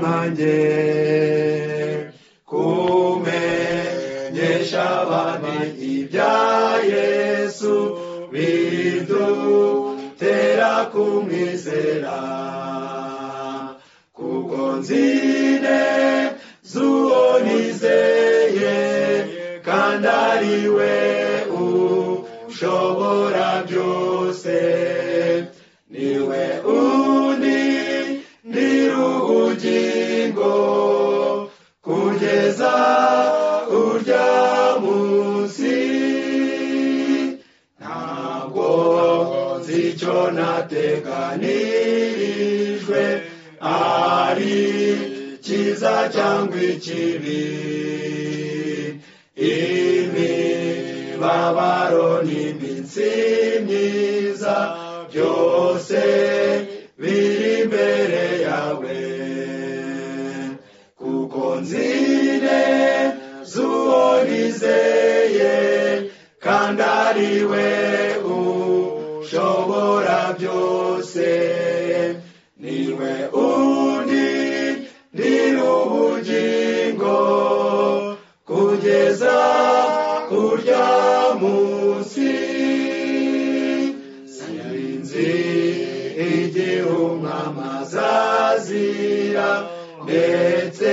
nkanjye kumenyesha abandi ibya yesu. Bidutera kumwizera kuko nzine z'uwo nizeye kandi ari we ushobora byose. Niwe kugeza urya munsi ntabwo nzi icyo nateganirijwe ari cyiza cyangwa ikibi. Imibabaro n'iminsi myiza byose biri imbere yawe. Kuko nzine z'uwo nizeye kandi ari we ushobora byose. Niwe undi ndira ubugingo kugeza urya munsi. Sinzi igihe umwamazazira ndetse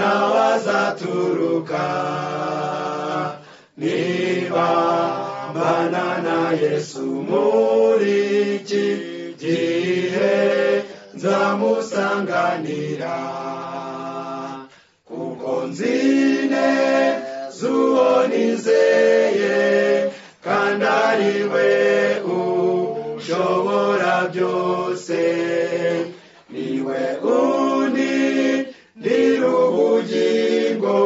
nawe azaturuka niba mbana na yesu muri iki gihe nzamusanganira. Kuko nzine z'uwo nizeye kandi ari we ushobora byose. Niwe ndira ubugingo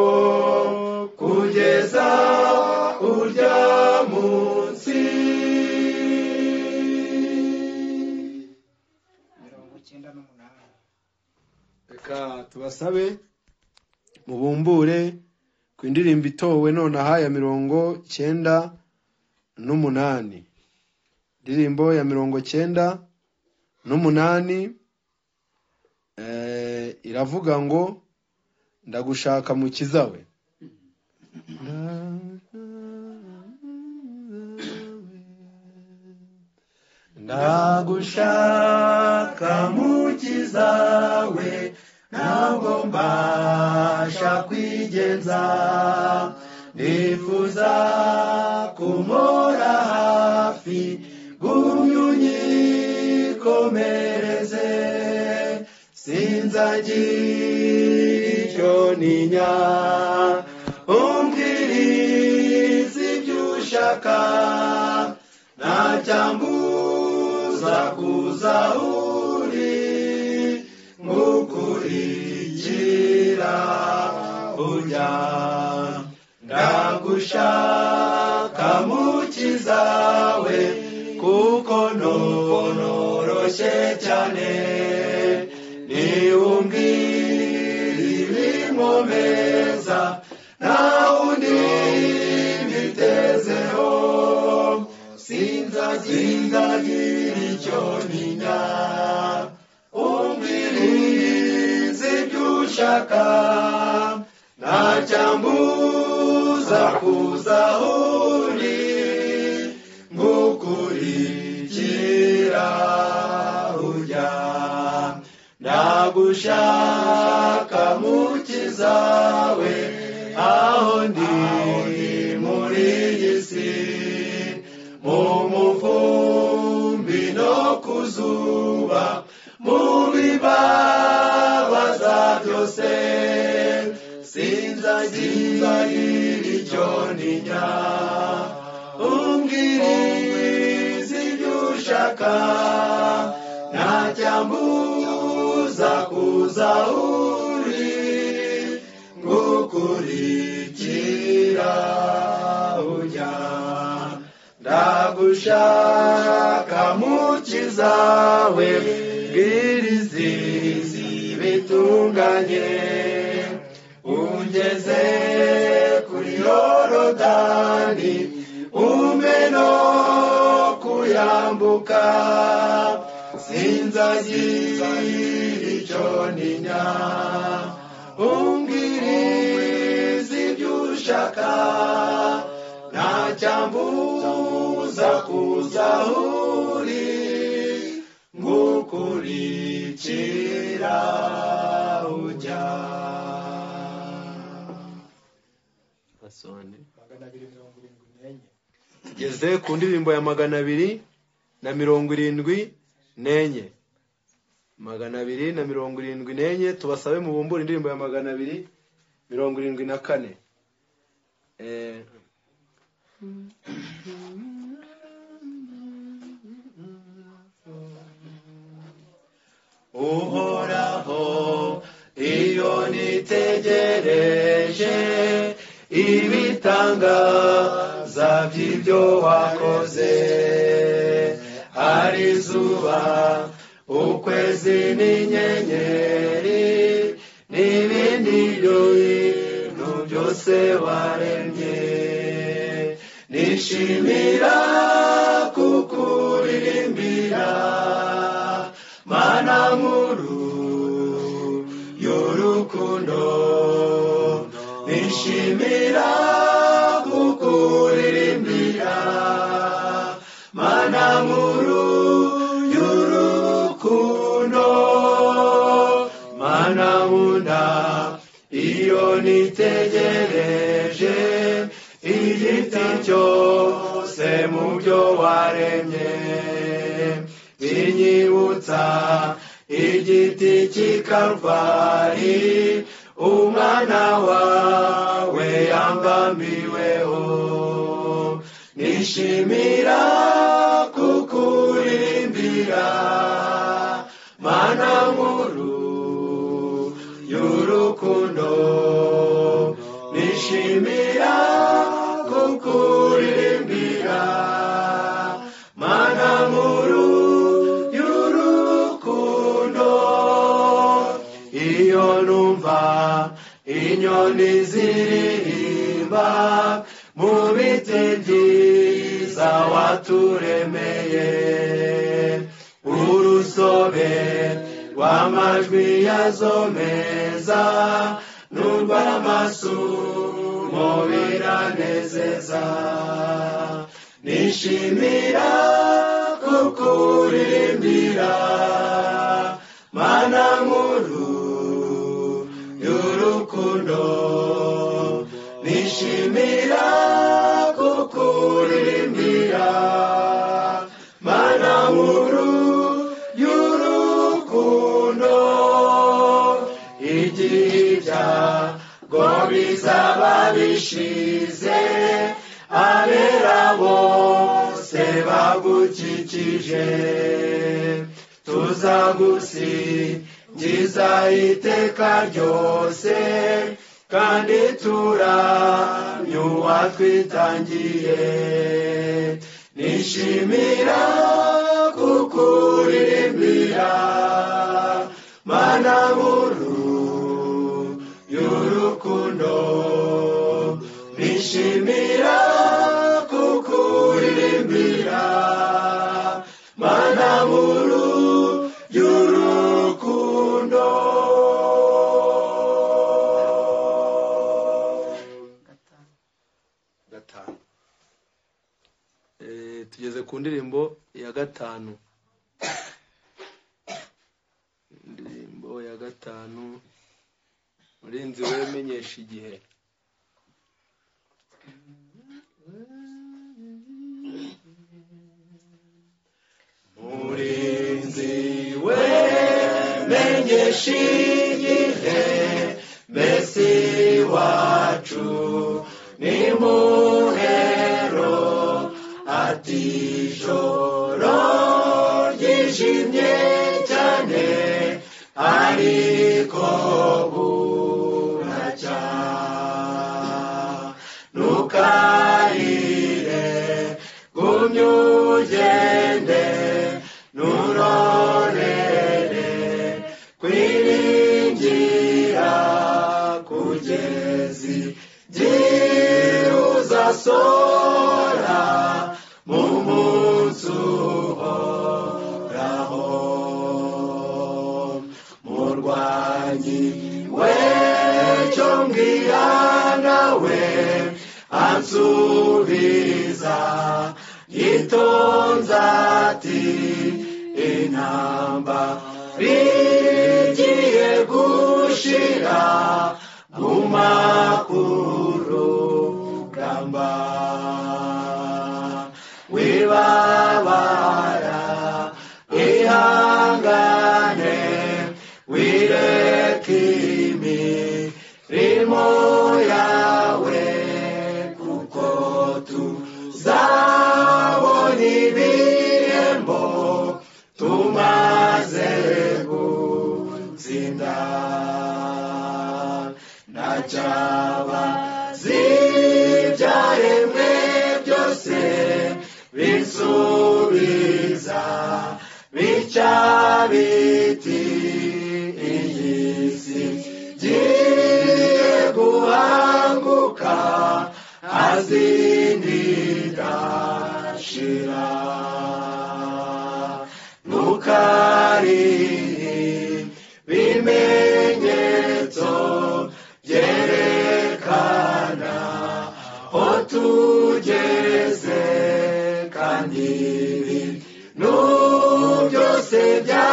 kugeza urya munsi. Mirongo icyenda n'umunani reka tubasabe mubumbure ku indirimbo itowe nonaha ya mirongo cyenda n'umunani. Indirimbo ya mirongo cyenda n'umunani eh, iravuga ngo ndagushaka mukiza we ndagushaka mukiza we ntabwo mbasha kwigenza. Nifuza kumora hafi gumya unyikomereze sinzagira icyo ninya umbwiriza ibyo ushaka ntacyambuza kuza uri ngukurikira ujya ndagushaka mukiza we kuko noroshye cyane. Niwumbwira ibinkomeza nta wundi mbitezeho sinzagira icyo ninya umbwiriza ibyo ushaka ntacyambuza kuza uri ngukurikira ujya ndagushaka mukiza we aho ndi muri iyi si mu muvumbi no ku zuba mu bibabaza byose sinzagira icyo ninya. Umbwiriza ibyo ushaka ntacyambuza kuza uri ngukurikira ujya ndagushaka mukiza we bwirizizi bitunganye ungeze kuri yorodani umpe no kuyambuka. Sinzagira icyo ninya umbwiriza ibyo ushaka ntacyambuza kuza aho uri ngukurikira ujya tugeze ku ndirimbo ya magana abiri na mirongo irindwi n'enye. Magana abiri na mirongo irindwi n'enye tubasabe mubumbure indirimbo ya magana abiri mirongo irindwi na kane. Eh, uhoraho iyo nitegereje ibitangaza by'ibyo wakoze hari izuba ukwezi n'inyenyeri n'ibindi bintu byose waremye. Nishimira kukuririmbira mana nkuru y'urukundo nishimira kukuririmbira mana nkuru nitegereje igiti cyose mu byo waremye binyibutsa igiti cy'ikarvari umwana wawe yambambiweho nishimira kukuririmbira mana nkuru y'urukundo nishimira kukuririmbira mana nkuru y'urukundo iyo numva inyoni ziririmba mu biti byiza waturemeye urusobe rw'amajwi yazo meza n'urw'amasumo biranezeza nishimira kukuririmbira mana nkuru y'urukundo. Nishimira kukuririmbira bizaba bishize abera bose bagukikije tuzagusingiza iteka ryose kandi turamye uwatwitangiye nishimira kukuririmbira mana nkuru y'urukundo nishimira kukuririmbira mana nkuru y'urukundo gatanu. Eh, tugeze ku ndirimbo ya gatanu. Indirimbo ya gatanu. Murinzi wemenyesha igihe. Murinzi wemenyesha igihe. Mbese iwacu ni muhero. Ati ijoro ryijimye cyane ariko buracya uzasora mu munsi uhoraho wanyiwe cyo mbwira nawe ansubiza yitonze ati intamba rigiye gushira mu Kumbaya. abeti iyisi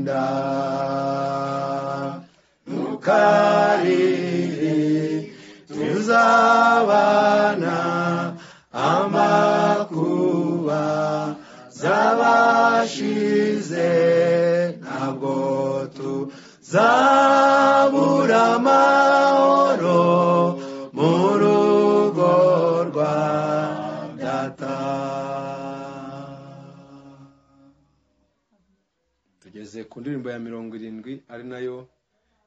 tuzatinda mukarere tuzabana amakuba zabashize ntabwo tuzaburama ku ndirimbo ya mirongo irindwi ari na yo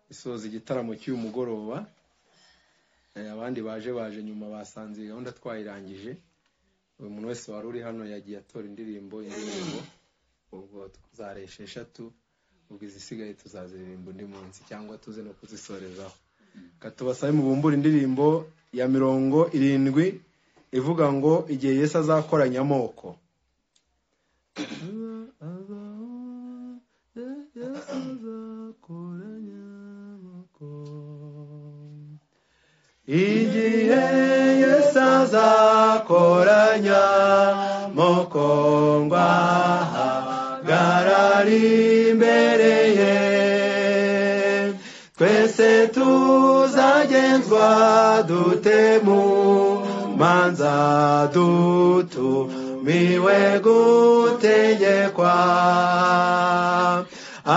isoza igitaramo cy'uyu mugoroba. Eh, abandi baje baje nyuma basanze gahunda twayirangije. Buri muntu wese wari uri hano yagiye atora indirimbo indirimbo. Ubwo zari esheshatu ubwo izisigaye tuzaziririmba undi munsi cyangwa tuze no kuzisorezaho. Tubasabe mubumbure indirimbo ya mirongo irindwi ivuga ngo igihe yesu azakoranya amoko. Azakoranya moko ngo ahagarare imbere ye twese tuzagenzwa dute mu manza dutumiwe gutegekwa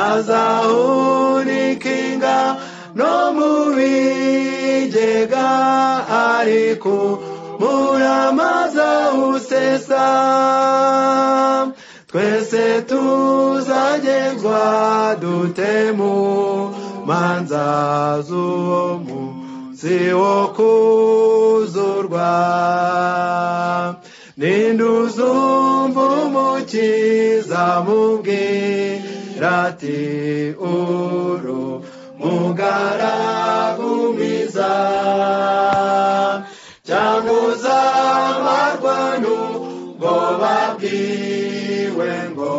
azahunika ingano mu bigega ariko muramaza usesa twese tuzagenzwa dute mu manza z'uwo munsi wo kuzurwa. Ninde uzumva umukiza mubwira ati uru mugaragu mwiza cyangwa uzamarwa n'ubwo babwiwe ngo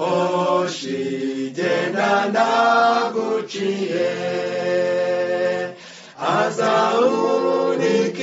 hoshi genda ndaguciye azahunika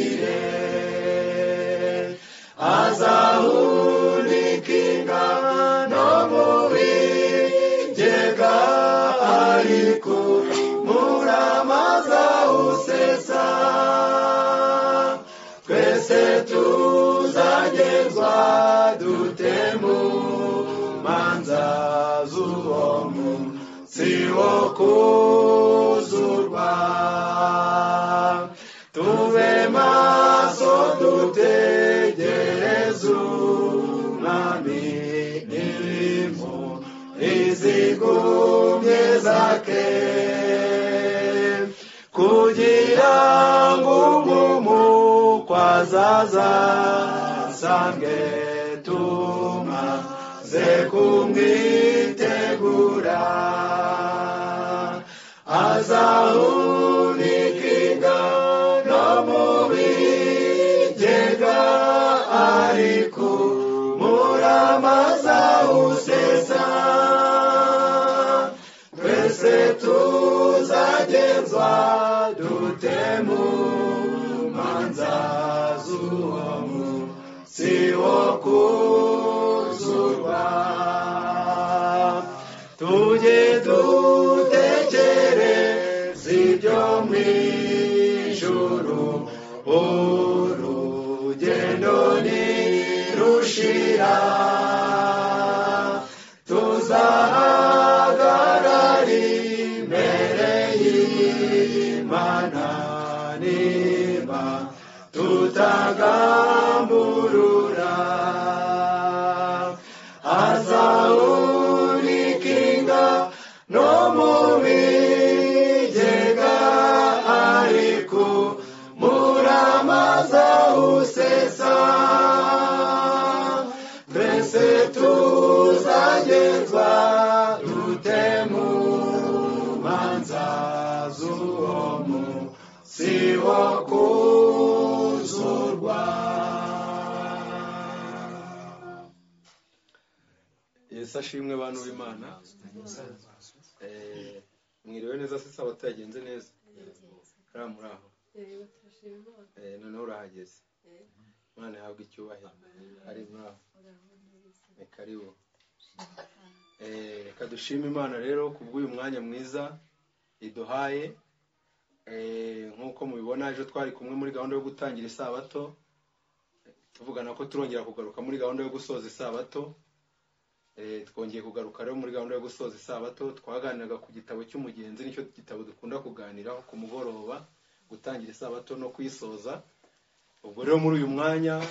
wo kuzurwa tube maso dutegereze umwami imirimo izigumye zake kugira ngo umumukwazaza sange tumaze kumwitegura azahunika ingano mu bigega ariko muramaza usesa. Twese tuzagenzwa dute mu manza z'uwo munsi wo kuzurwa urugendo nirushira tuzahagarara imbere y'imana niba tutagamburura yesu ashimwe bantu b'imana. Eh, mwiriwe neza se sabato yagenze neza. Hariya muri aho. Eh, noneho urahageze. Imana ihabwa icyubahiro. Ari muri aho. Ni karibu Eh, reka dushime imana rero ku bw'uyu mwanya mwiza iduhaye. Eh, nk'uko mubibona ejo twari kumwe muri gahunda yo gutangira isabato. Tuvugana ko turongera kugaruka muri gahunda yo gusoza isabato. Eh, twongeye kugaruka rero muri gahunda yo gusoza isabato. Twaganiraga ku gitabo cy'umugenzi ni cyo gitabo dukunda kuganiraho ku mugoroba gutangira isabato no kuyisoza ubwo rero muri uyu mwanya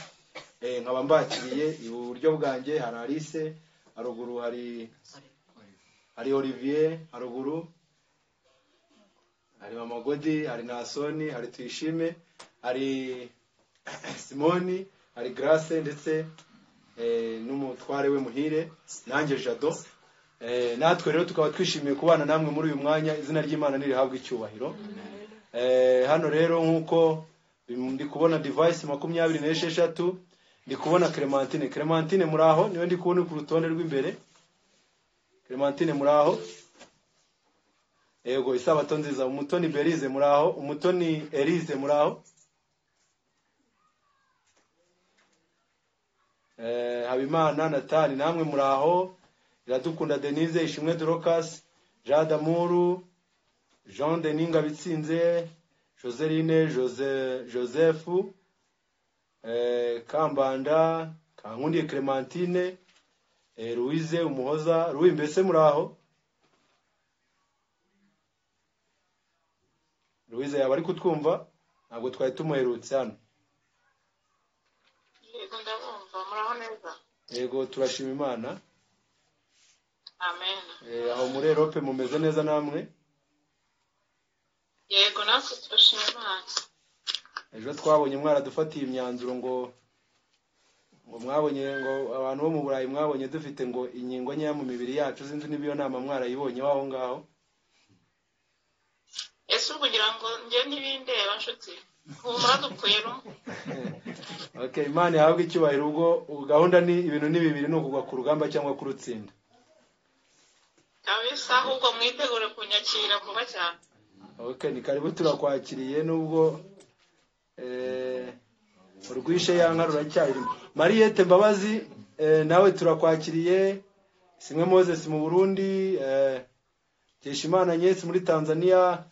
eh, nkaba mbakiriye iburyo bwanjye hari alice haruguru hari hari olivier haruguru hari mama godi hari nasoni hari tuyishime hari simoni hari grace ndetse eh, n'umutware we muhire nanjye jado. Eh, natwe rero tukaba twishimiye kubana namwe muri uyu mwanya izina ry'imana nirihabwa icyubahiro. Eh, hano rero nk'uko ndi kubona device makumyabiri n'esheshatu ndi kubona clementine. Clementine muri aho? Niwe ndi kubona ku rutonde rw'imbere. Clementine muri aho? Yego isabato nziza. Umutoni berize muri aho? Umutoni erize muri aho? Habimana natani namwe muri aho. Iradukunda denise ishimwe dorocas jean damuru jean denis ngabitsinze joseline jose joseph eh, kambanda kankundiye clementine eh, louise umuhoza louis mbese muri aho? Louise yaba ari kutwumva? Ntabwo twari tumuherutse hano. Muraho neza. Yego turashima imana. Amen. Eh, aho muri erope mumeze neza namwe? Yego natwe turashima imana. Ejo twabonye mwaradufatiye imyanzuro ngo ngo mwabonye ngo abantu bo mu burayi mwabonye dufite ngo inkingo nkeya mu mibiri yacu sinzi niba iyo nama mwarayibonye aho ngaho? Ese kugira ngo njye ntibindeba nshuti? Humura rumwe okay imana yahabwa icyubahiro. Ubwo gahunda ni ibintu ni bibiri ni ukugwa ku rugamba cyangwa kurutsinda kabisa ahubwo mwitegure kunyakira vuba cyane. Okay ni karibu turakwakiriye nubwo eh, urwishe ya nka ruracyarimo mariyete mbabazi eh, nawe turakwakiriye. Simwe moses mu burundi eh, Keshimana nyesi muri tanzania. Nz-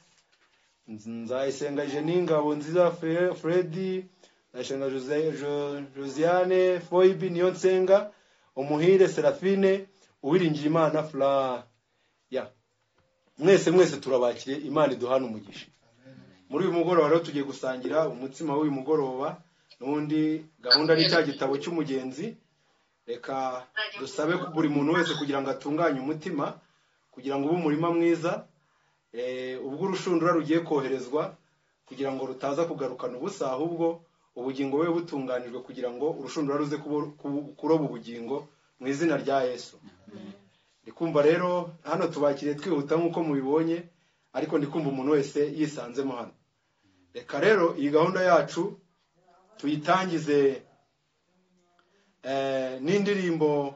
nzayisenga jeni ngabo nziza Fre- fredi nzayisenga Jose- Jo- josiane foibi niyo nsenga umuhire serafine uwiringira imana fla ya. Mwese mwese turabakiriye imana iduhana umugisha. Muri uyu mugoroba rero tugiye gusangira umutsima w'uyu mugoroba n'ubundi gahunda ni cya gitabo cy'umugenzi. Reka dusabe buri muntu wese kugira ngo atunganye umutima kugira ngo ube umurima mwiza ubwo urushundura rugiye koherezwa kugira ngo rutaza kugarukana ubusa ahubwo ubugingo bube butunganijwe kugira ngo urushundura ruze kuroba ubugingo mu izina rya yesu. Ndi kumva rero hano tubakiriye twihuta nk'uko mubibonye ariko ndi kumva umuntu wese yisanzemo hano. Reka rero iyi gahunda yacu tuyitangize eh, n'indirimbo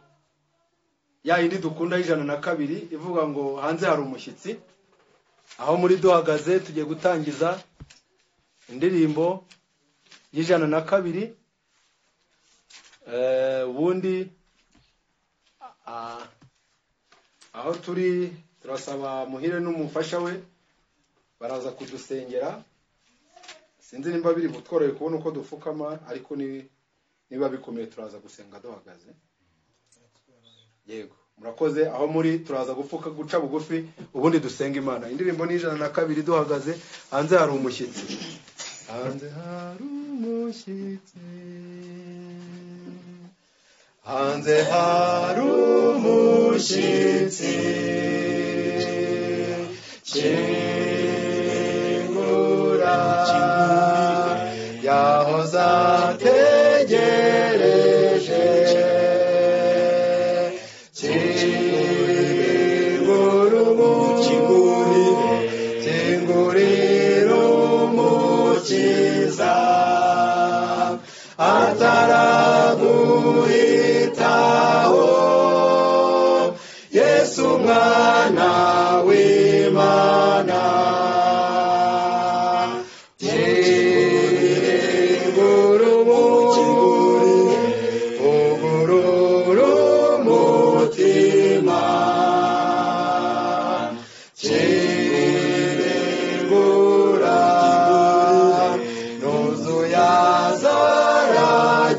ya yindi dukunda y'ijana na kabiri ivuga ngo hanze hari umushyitsi. Aho muri duhagaze tugiye gutangiza indirimbo y'ijana na kabiri Eh, ubundi ah, aho turi turasaba muhire n'umufasha we baraza kudusengera. Sinzi nimba biri butworohe kubona uko dupfukama ariko ni- niba bikomeye turaza gusenga duhagaze. Yego. Murakoze aho muri turaza gupfuka guca bugufi ubundi dusenga imana. Indirimbo ni ijana na kabiri duhagaze hanze hari umushyitsi. Hanze hari umushyitsi. Hanze hari umushyitsi. Kingura yahoze ategereje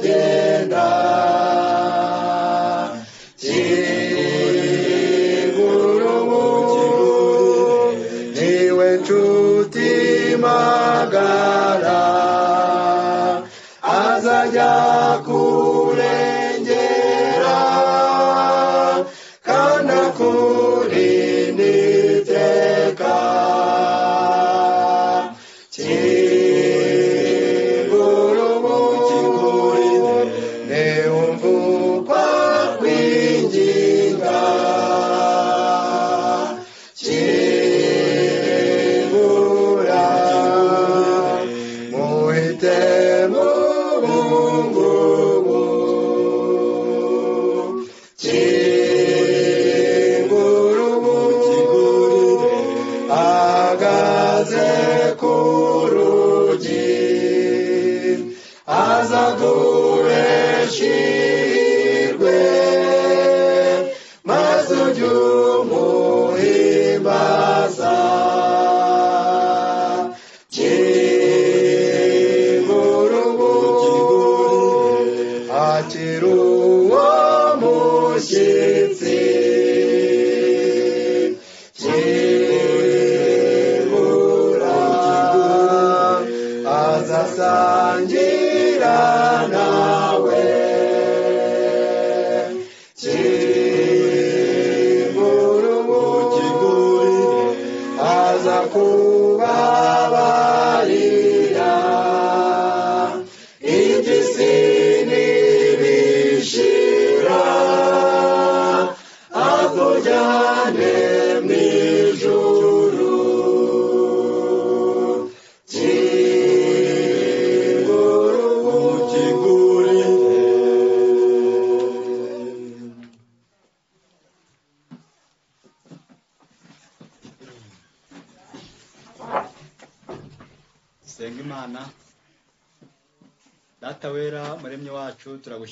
Yeah.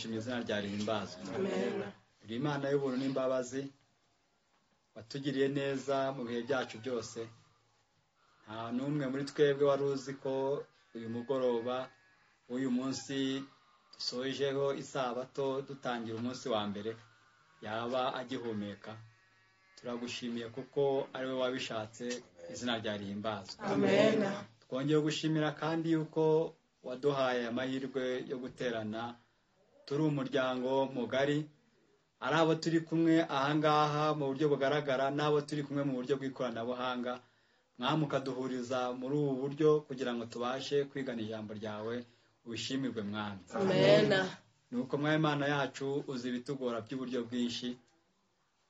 Turagushimira izina rya rihimbazwa uri imana y'ubuntu n'imbabazi watugiriye neza mu bihe byacu byose. Nta n'umwe muri twebwe wari uzi ko uyu mugoroba w'uyu munsi dusojeho isabato dutangira umunsi wa mbere yaba agihumeka. Turagushimiye kuko ari we wabishatse izina rya rihimbazwa twongeye gushimira kandi yuko waduhaye amahirwe yo guterana turi umuryango mugari ari abo turi kumwe ahangaha mu buryo bugaragara n'abo turi kumwe mu buryo bw'ikoranabuhanga. Mwami ukaduhuriza muri ubu buryo kugira ngo tubashe kwigana ijambo ryawe ubishimirwe mwami. Ni uko mwami imana yacu uzi ibitugora by'uburyo bwinshi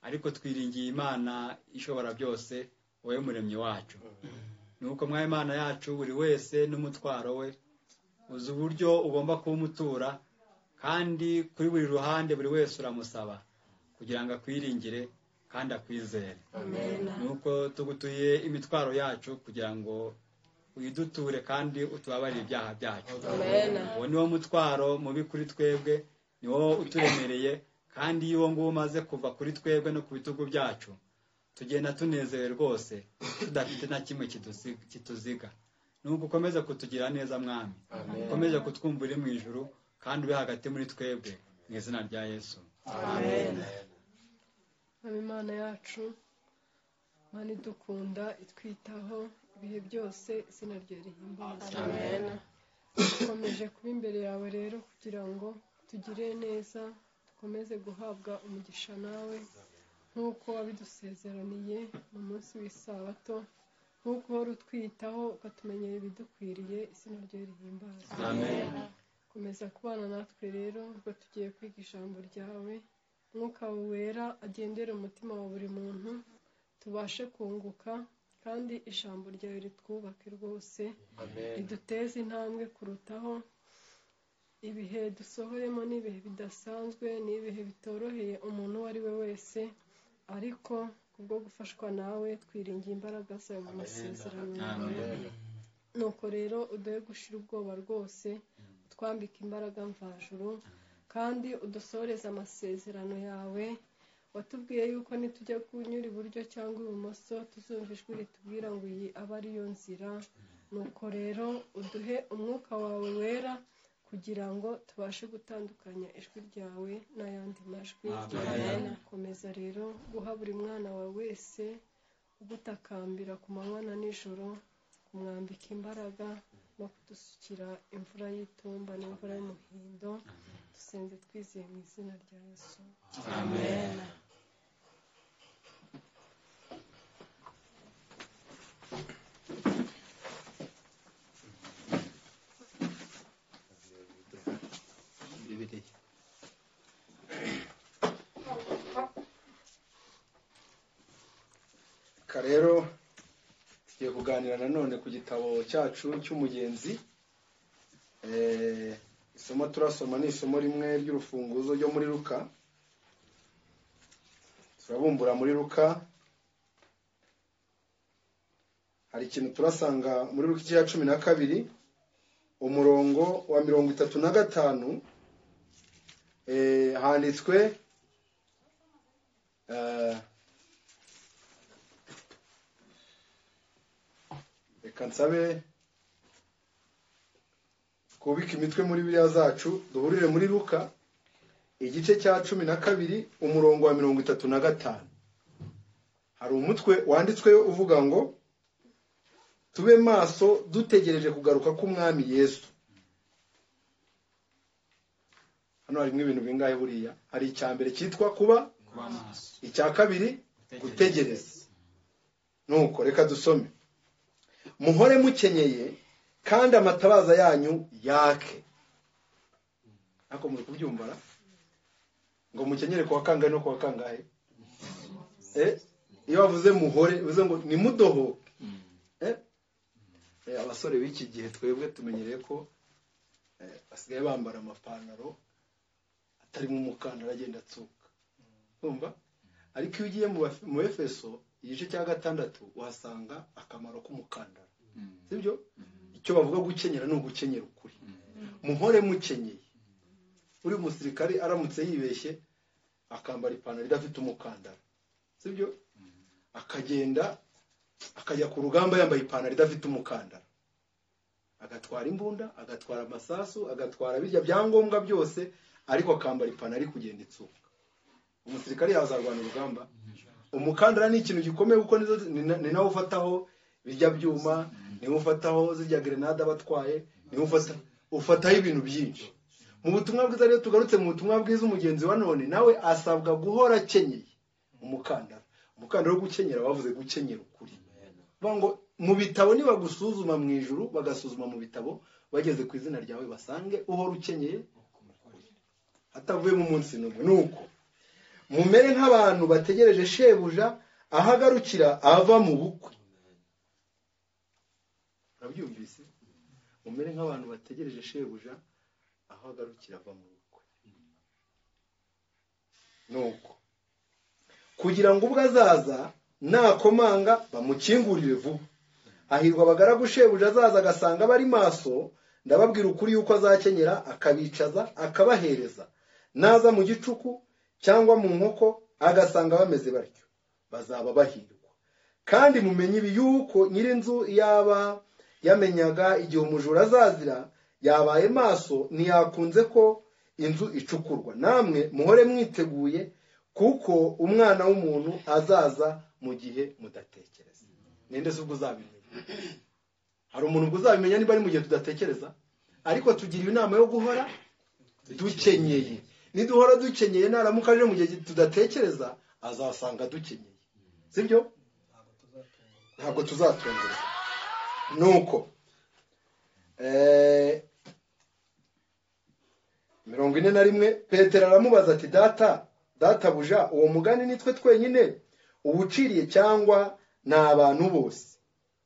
ariko twiringiye imana ishobora byose wowe muremyi wacu. Ni uko mwami imana yacu buri wese n'umutwaro we uzi uburyo ugomba kuwumutura kandi kuri buri ruhande buri wese uramusaba kugira ngo akwiringire kandi akwizere. Nuko tugutuye imitwaro yacu kugira ngo widuture kandi utubabarire ibyaha byacu. Uwo ni wo mutwaro mubi kuri twebwe ni wo uturemereye kandi iyo uwo nguwo umaze kuva kuri twebwe no ku bitugu byacu tugenda tunezerewe rwose tudafite na kimwe kituziga. Nuko ukomeze kutugira neza mwami. Ukomeze kutwumva uri mu ijuru kandi ube hagati muri twebwe mu izina rya yesu. Imana yacu Mana idukunda itwitaho ibihe byose izina rye rihimbazwa dukomeje kuba imbere yawe rero kugira ngo tugire neza dukomeze guhabwa umugisha nawe nk'uko wabidusezeraniye mu munsi w'isabato nk'uko uhora utwitaho ukatumenyera ibidukwiriye izina rye rihimbazwa komeza kubana natwe rero ubwo tugiye kwiga ijambo ryawe. Umwuka wawe wera agendere umutima wa buri muntu tubashe kunguka kandi ijambo ryawe ritwubake rwose. Riduteze intambwe kurutaho ibihe dusohoremo ni ibihe bidasanzwe ni ibihe bitoroheye umuntu uwo ari we wese. Ariko kubwo gufashwa nawe twiringiye imbaraga zawe mu masezerano. Yawe nuko rero uduhe gushira ubwoba rwose utwambike imbaraga mvajuru kandi udusoreze amasezerano yawe. Watubwiye yuko nitujya kunyura iburyo cyangwa ibumoso tuzumva ijwi ritubwira ngo iyi abe ariyo nzira. Nuko rero uduhe umwuka wawe wera kugira ngo tubashe gutandukanya ijwi ryawe n'ayandi majwi. Komeza rero guha buri mwana wawe wese ugutakambira ku manywa na nijoro kumwambika imbaraga no kudusukira imvura y'itumba n'imvura y'umuhindo dusenze twizeye mu izina rya yesu. Amen. Rero tugiye kuganira nanone ku gitabo cyacu cy'umugenzi. Eh, isomo turasoma ni isomo rimwe ry'urufunguzo ryo muri ruka turabumbura muri ruka hari ikintu turasanga muri ruka igice cya cumi na kabiri. Umurongo wa mirongo itatu na gatanu. Eh, handitswe reka nsabe kubika imitwe muri biriya zacu duhurire muri ruka igice cya cumi na kabiri umurongo wa mirongo itatu na gatanu. Hari umutwe wanditsweho uvuga ngo tube maso dutegereje kugaruka k'umwami yesu. Hano harimo ibintu bingahe buriya? Hari icya mbere cyitwa kuba icya kabiri gutegereza. Nuko reka dusome. Muhore mukenyeye kandi amatabaza yanyu yake. Ariko muri kubyumva ra? ngo mukenyere ku wa kangahe no ku wa kangahe? Eh, iyo bavuze muhore bivuze ngo nimudohoke Eh? Eh, abasore b'iki gihe twebwe tumenyereye ko basigaye bambara amapantaro atarimo umukandara agenda atsuka. Urumva ariko iyo ugiye mu efeso igice cya gatandatu uhasanga akamaro k'umukandara. Sibyo? Icyo bavuga gukenyera ni ugukenyera ukuri. Muhore mukenyeye. Uri umusirikare aramutse yibeshye akambara ipantaro idafite umukandara. Sibyo? Akagenda akajya ku rugamba yambaye ipantaro idafite umukandara. Agatwara imbunda agatwara amasasu agatwara birya byangombwa byose ariko akambara ipantaro ari kugenda itsuka. Umusirikare yazarwana urugamba. Umukandara ni ikintu gikomeye kuko ni nawe ufataho birya byuma ni we ufataho zirya grenade aba atwaye ni we ufata ufataho ibintu byinshi. Mu butumwa bwiza rero tugarutse mu butumwa bwiza umugenzi wa none nawe asabwa guhora akenyeye umukandara. Umukandara wo gukenyera bavuze gukenyera ukuri. Ngo mu bitabo nibagusuzuma mu ijuru bagasuzuma mu bitabo bageze ku izina ryawe basange uhora ukenyeye hatavuyemo umunsi n'umwe. Ni uko mumere nk'abantu bategereje shebuja aho agarukira ava mu bukwe. Urabyumvise? Mumere nk'abantu bategereje shebuja aho agarukira ava mu bukwe ni uko kugira ngo ubwo azaza nakomanga bamukingurire vuba. Hahirwa abagaragu shebuja azaza agasanga bari maso ndababwira ukuri yuko azakenyera akabicaza akabahereza. Naza mu gicuku cyangwa mu nkoko agasanga bameze batyo. Bazaba bahirwa. Kandi mumenye ibi yuko nyir'inzu yaba yamenyaga igihe umujura azazira yabaye maso ntiyakunze ko inzu icukurwa. Namwe muhore mwiteguye kuko umwana w'umuntu azaza mu gihe mudatekereza. Ninde se ubwo uzabimenya? Hari umuntu ubwo uzabimenya niba ari mu gihe tudatekereza? Ariko tugiriwe inama yo guhora dukenyeye. Niduhora dukenyeye naramuka aje mu gihe tudatekereza azasanga dukenyeye. Sibyo? Ntabwo tuzatungurwa nuko. Eh, mirongo ine na rimwe petero aramubaza ati data databuja uwo mugani nitwe twenyine? Uwuciriye cyangwa ni abantu bose?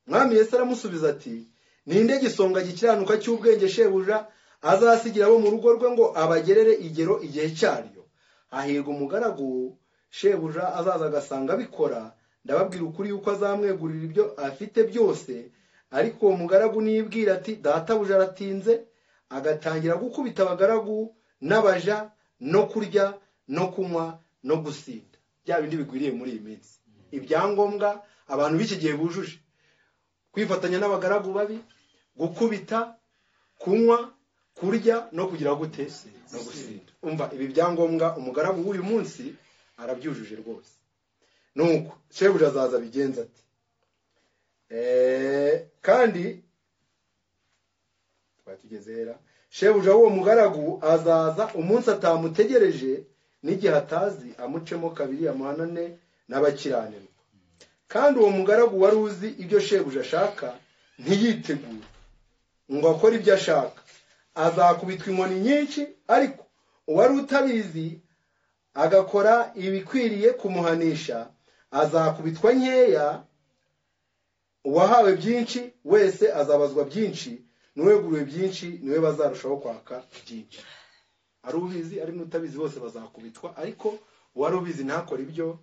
Mwami yesu aramusubiza ati ninde gisonga gikiranuka cy'ubwenge shebuja? Azasigira abo mu rugo rwe ngo abagerere igero igihe cyaryo. Hahirwa umugaragu shebuja azaza agasanga abikora. Ndababwira ukuri yuko azamwegurira ibyo afite byose ariko uwo mugaragu nibwira ati databuja aratinze. Agatangira gukubita abagaragu n'abaja no kurya no kunywa no gusinda. Bya bindi bigwiriye muri iyi minsi. Ibyangombwa abantu b'iki gihe bujuje. Kwifatanya n'abagaragu babi gukubita kunywa kurya no kugira gute no gusinda. Umva ibi byangombwa umugaragu w'uyu munsi arabyujuje rwose. Nuko shebuja azaza abigenza ati Eh, kandi twari tugeze hera shebuja w'uwo mugaragu azaza umunsi atamutegereje n'igihe atazi amucemo kabiri amuhanane n'abakiranirwa. Kandi uwo mugaragu wari uzi ibyo shebuja ashaka ntiyitegure ngo akore ibyo ashaka. Azakubitwa inkoni nyinshi ariko uwari utabizi agakora ibikwiriye kumuhanisha. Azakubitwa nkeya uwahawe byinshi wese azabazwa byinshi. N'uweguriwe byinshi ni we bazarushaho kwaka byinshi. Ari ubizi ari n'utabizi bose bazakubitwa. Ariko uwari ubizi ntakore ibyo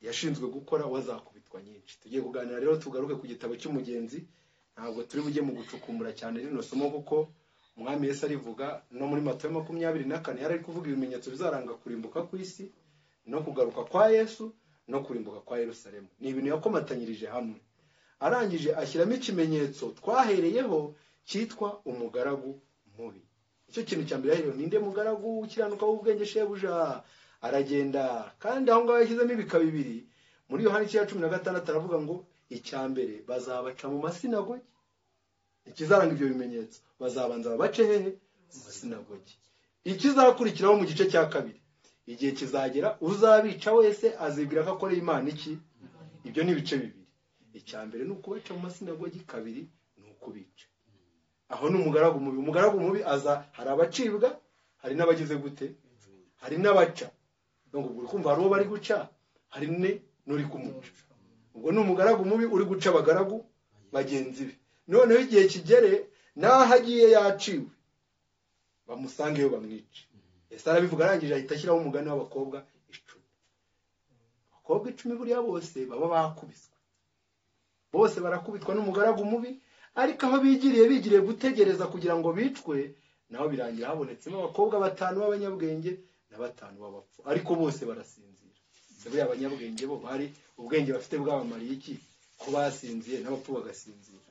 yashinzwe gukora we azakubitwa nyinshi. Tugiye kuganira rero tugaruke ku gitabo cy'umugenzi. Ntabwo turi bujye mu gucukumbura cyane rino somo kuko umwami Yesu arivuga no muri matayo makumyabiri na kane yari ari kuvuga ibimenyetso bizaranga kurimbuka ku isi no kugaruka kwa yesu no kurimbuka kwa yerusalemu. Ni ibintu yakomatanyirije hamwe. Arangije ashyiramo ikimenyetso twahereyeho cyitwa umugaragu mubi. Icyo kintu cya mbere yaherewe ninde mugaragu ukiranuka w'ubwenge shebuja? Aragenda kandi aho ngaho yashyizemo ibika bibiri. Muri yohani cya cumi na gatandatu aravuga ngo icya mbere bazabaca mu masinagogi. Ikizaranga ibyo bimenyetso bazabanza babace hehe mu masinagogi. Ikizakurikiraho mu gice cya kabiri igihe kizagera uzabica wese azibwira ko akoreye imana iki? Ibyo ni ibice bibiri. Icya mbere ni ukubaca mu masinagogi kabiri ni ukubica aho ni umugaragu mubi. Umugaragu mubi aza hari abacibwa hari n'abagize gute? Hari n'abaca. Uri kumva hari uwo bari guca hari ne n'uri kumuca. Ubwo ni umugaragu mubi uri guca abagaragu bagenzi be. Noneho igihe kigere n'aho agiye yaciwe bamusangeyo bamwice ese arabivuga arangije ahita ashyiraho umugani w'abakobwa icumi. Abakobwa icumi buriya bose baba bakubiswe. Bose barakubitwa n'umugaragu mubi ariko aho bigiriye bigiriye gutegereza kugira ngo bicwe naho birangira habonetsemo abakobwa batanu b'abanyabwenge na batanu b'abapfu. Ariko bose barasinzira. Buriya abanyabwenge bo bari ubwenge bafite bwabamariye iki? Ko basinziye n'abapfu bagasinzira.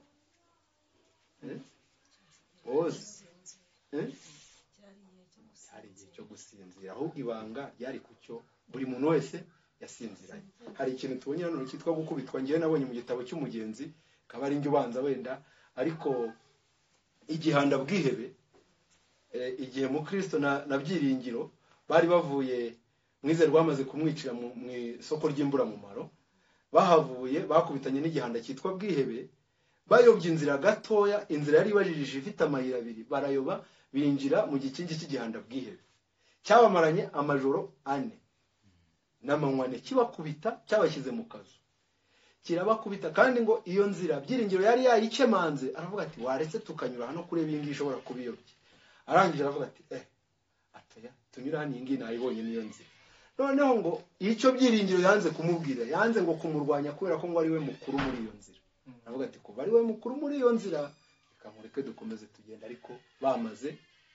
Eh? bose. Eh? hari igihe cyo gusinzira. Ahubwo ibanga ryari ku cyo? Buri muntu wese yasinziranye hari ikintu tubonye hano cyitwa gukubitwa. Ngewe nabonye mu gitabo cy'umugenzi kaba ari njye ubanza wenda. Ariko igihanda bwihebe eh, igihe mukristo na, byiringiro bari bavuye mwizero rwamaze kumwicira mu isoko ry'imburamumaro bahavuye bakubitanye n'igihanda cyitwa bwihebe bayobye inzira gatoya inzira yari ibajijije ifite amayira abiri barayoba binjira mu gikingi cy'igihanda bwihebe. Cyabamaranye amajoro ane. N'amanywa ane kibakubita cyabashyize mu kazu. Kirabakubita kandi ngo iyo nzira byiringiro yari yayikemanze aravuga ati waretse tukanyura hano kureba iyi ngiyi ishobora kuba iyobye arangije aravuga ati eh atoya tunyura hano iyi ngiyi nayibonye niyo nzira noneho ngo icyo byiringiro yanze kumubwira yanze ngo kumurwanya kubera ko ngo ari we mukuru muri iyo nzira. Aravuga ati kuva ari we mukuru muri iyo nzira reka mureke dukomeze tugenda ariko bamaze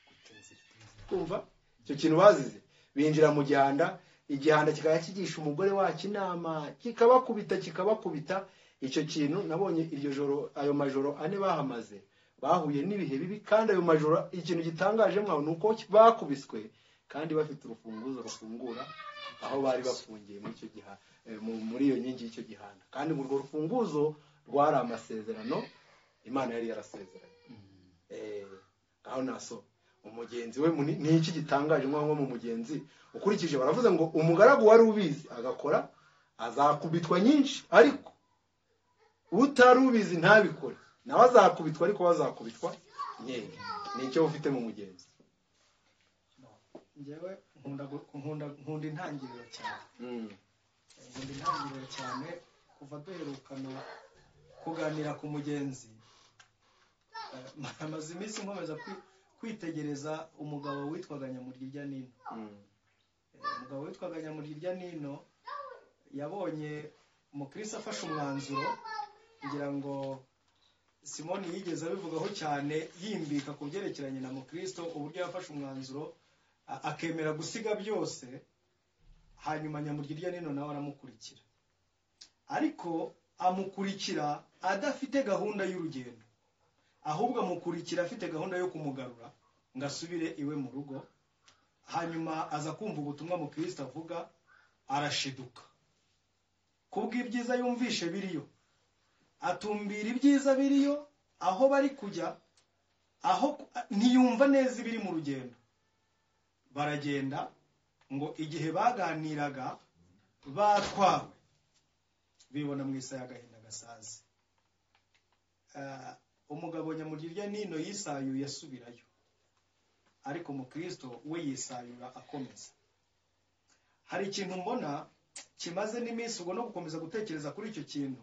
guta inzira. Kumva icyo kintu bazize binjira mu gihanda igihanda kikaba kigisha umugore wacyo inama kikabakubita kikabakubita. Icyo kintu nabonye iryo joro ayo majoro ane bahamaze. Bahuye n'ibihe bibi kandi ayo majoro ikintu gitangaje mwaho ni uko bakubiswe kandi bafite urufunguzo rufungura aho bari bafungiye muri icyo giha eh, mu- muri iyo nkingi y'icyo gihanda kandi urwo rufunguzo rwari amasezerano imana yari yarasezeranye. Eh, aho naso umugenzi we ni iki gitangaje nko mu mugenzi? Ukurikije baravuze ngo umugaragu wari ubizi. Agakora azakubitwa nyinshi ariko utari ubizi ntabikore. Nawe azakubitwa ariko azakubitwa nkeya ni icyo ufite mu mugenzi. Njyewe nkunda intangiriro cyane. Mm. nkunda intangiriro cyane kuva duherukana kuganira ku mugenzi. Eh, amaze iminsi nkomeza kwi- kwitegereza umugabo witwaga nyamurya nino. Mm. Eh, umugabo witwaga nyamurya nino yabonye umukristo afashe umwanzuro ngira ngo simoni yigeze abivugaho cyane yimbika ku byerekeranye na mukristo uburyo yafashe umwanzuro akemera gusiga byose hanyuma nyamurya nino nawe aramukurikira. Ariko amukurikira adafite gahunda y'urugendo. Ahubwo amukurikira afite gahunda yo kumugarura ngo asubire iwe mu rugo hanyuma aza kumva ubutumwa mukristo avuga arashiduka. Kubw'ibyiza yumvishe biriyo. Atumbira ibyiza biriyo aho bari kujya aho ntiyumva neza ibiri mu rugendo. Baragenda ngo igihe baganiraga batwawe. Bibona mu isaha y'agahinda gasaze Ah, umugabo nyamurya nino yisayuye asubirayo ariko umukristo we yisayura akomeza. Hari ikintu mbona kimaze n'iminsi ubwo no gukomeza gutekereza kuri icyo kintu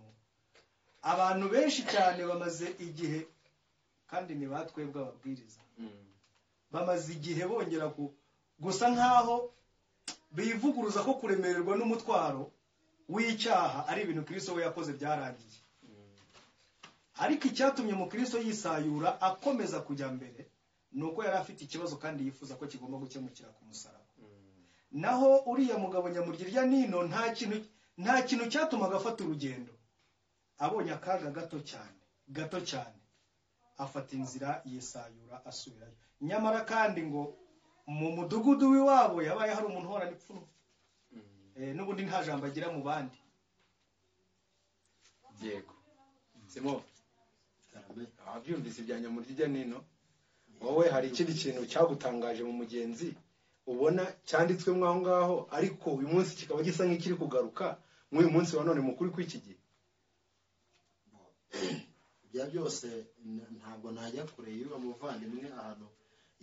abantu benshi cyane bamaze igihe kandi ni batwebwe ababwiriza bamaze igihe bongera ku gusa nk'aho bivuguruza ko kuremererwa n'umutwaro w'icyaha ari ibintu kristo we yakoze byarangiye. Ariko icyatumye umukristo yisayura akomeza kujya mbere ni uko yari afite ikibazo kandi yifuza ko kigomba gukemukira ku musaraba. Naho uriya mugabo nyamurya nino nta kintu nta kintu cyatumaga afata urugendo. Abonye akaga gato cyane gato cyane. Afata inzira yisayura asubirayo. Nyamara kandi ngo mu mudugudu w'iwabo yabaye hari umuntu uhorana ipfunwe Eh, n'ubundi nta jambo agira mu bandi. Yego. Simo ababyumvise ibya nyamurya nino. Wowe hari ikindi kintu cyagutangaje mu mugenzi? Ubona cyanditswemo aho ngaho ariko uyu munsi kikaba gisa nk'ikiri kugaruka nk'uyu munsi wa none mukuru kw'iki gihe. Ibya byose ntabwo najya kure y'uwo muvandimwe ahantu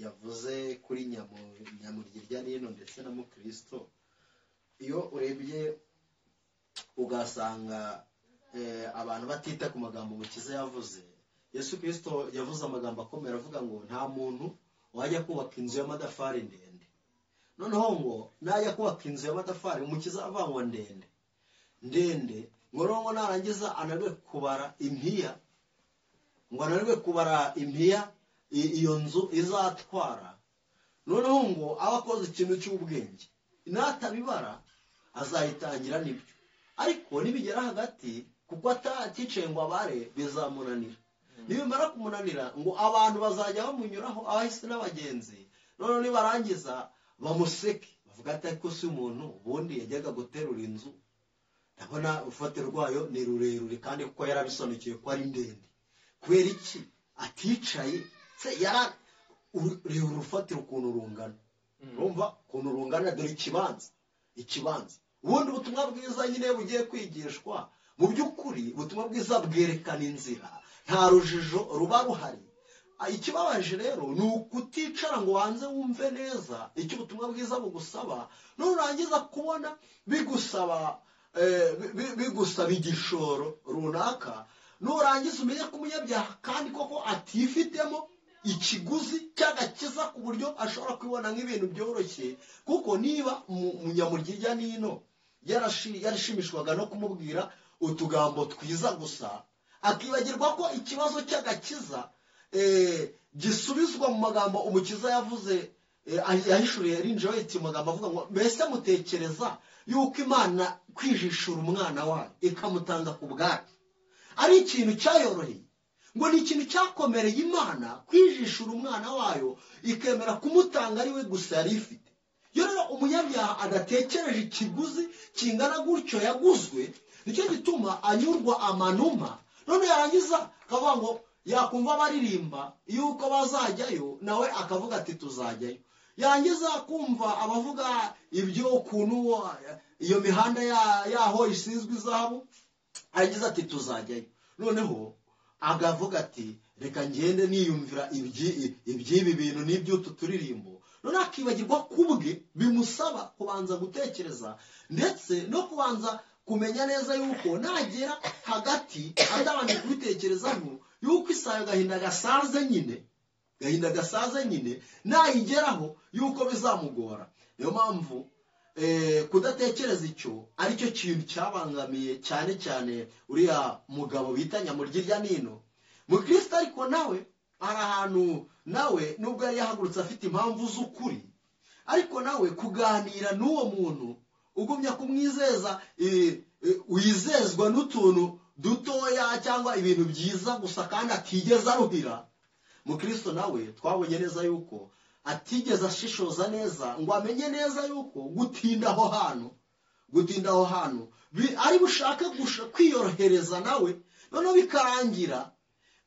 yavuze kuri nyamu- nyamurya nino ndetse na mukristo. Iyo urebye ugasanga eh, abantu batita ku magambo umukiza yavuze yesu kirisito yavuze amagambo akomeye avuga ngo nta muntu wajya kubaka inzu y'amatafari ndende. Noneho ngo najya kubaka inzu y'amatafari umukiza avangwa ndende. Ndende? Ngo noneho narangiza ananiwe kubara impiya? Ngo ananirwe kubara impiya? Iyo nzu izatwara? Noneho ngo aba akoze ikintu cy'ubwenge. Natabibara azayitangira ni byo. Ariko nibigera hagati kuko ataticaye ngo abare bizamunanira. Nibimara kumunanira ngo abantu bazajya bamunyuraho abahisi n'abagenzi noneho nibarangiza bamuseke. Bavuga ati ariko si umuntu ubundi yajyaga guterura inzu. Ndabona urufatiro rwayo ni rurerure kandi kuko yarabisobanukiwe ko ari ndende. Kubera iki? Aticaye. Se yara urufatiro ukuntu rungana. Urumva? Ukuntu rungana dore ikibanza. Ikibanza. Ubundi ubutumwa bwiza nyine bugiye kwigishwa. Mu by'ukuri ubutumwa bwiza bwerekana inzira. Nta rujijo ruba ruhari. Ah, ikibabaje rero ni ukuticara ngo wanze wumve neza icyo ubutumwa bwiza bugusaba. Nurangiza kubona bigusaba eh, bi- bi- bigusaba igishoro runaka nurangiza umenye ko umunyabyaha kandi koko atifitemo ikiguzi cy'agakiza ku buryo ashobora kubibona nk'ibintu byoroshye kuko niba mu- umunyamurya n'ino yarashi- yarashimishwaga no kumubwira utugambo twiza gusa akibagirwa ko ikibazo cy'agakiza eh, gisubizwa mu magambo umukiza yavuze eh, yahishuriye rinjira yita amagambo avuga ngo mbese mutekereza yuko imana kwijishura umwana wayo ikamutanga ku bwacu ari ikintu cyayoroheye. Ngo ni ikintu cyakomereye imana kwijishura umwana wayo ikemera kumutanga ari we gusa yari ifite. Iyo rero umunyabyaha adatekereje ikiguzi kingana gutyo yaguzwe ni cyo gituma anyurwa amanuma none yarangiza akavuga ngo yakumva baririmba. Yuko bazajyayo nawe akavuga ati tuzajyayo. Yangiza kumva abavuga ibyo ukuntu iyo mihanda ya- yaho isizwe izahabu aragize ati tuzajyayo. Noneho agavuga ati reka ngende niyumvira ibyi- iby'ibi bintu n'iby'utu turirimbo. Noneho akibagirwa kubwe bimusaba kubanza gutekereza ndetse no kubanza kumenya neza yuko nagera hagati atabanje kubitekerezaho yuko isayo gahinda gasaze nyine. Gahinda gasaze nyine nayigeraho yuko bizamugora. Niyo mpamvu eh, kudatekereza icyo ari cyo kintu cyabangamiye cyane cyane uriya mugabo bita nyamurya nino. Mukristo ariko nawe hari ahantu nawe nubwo yari yahagurutse afite impamvu z'ukuri. Ariko nawe kuganira n'uwo muntu ugumya kumwizeza eh, eh, wizezwa n'utuntu dutoya cyangwa ibintu byiza gusa kandi atigeze aruhira. Mukristo nawe twabonye neza yuko atigeze ashishoza neza ngo amenye neza yuko gutinda aho hantu gutinda aho hantu ari bushake kwiyorohereza nawe noneho bikarangira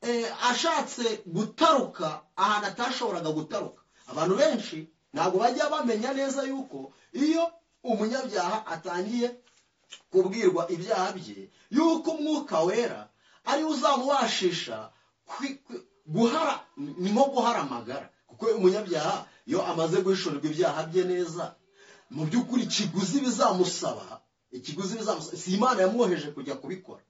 eh, ashatse gutaruka ahantu atashoboraga gutaruka. Abantu benshi ntabwo bajya bamenya neza yuko iyo umunyabyaha atangiye kubwirwa ibyaha bye yuko umwuka wera ari we uzamubashisha guhara ni nko guhara amagara. Kuko umunyabyaha iyo amaze guhishurirwa ibyaha bye neza mu by'ukuri ikiguzi bizamusaba ikiguzi bizamusaba. Si imana yamwoheje kujya kubikora.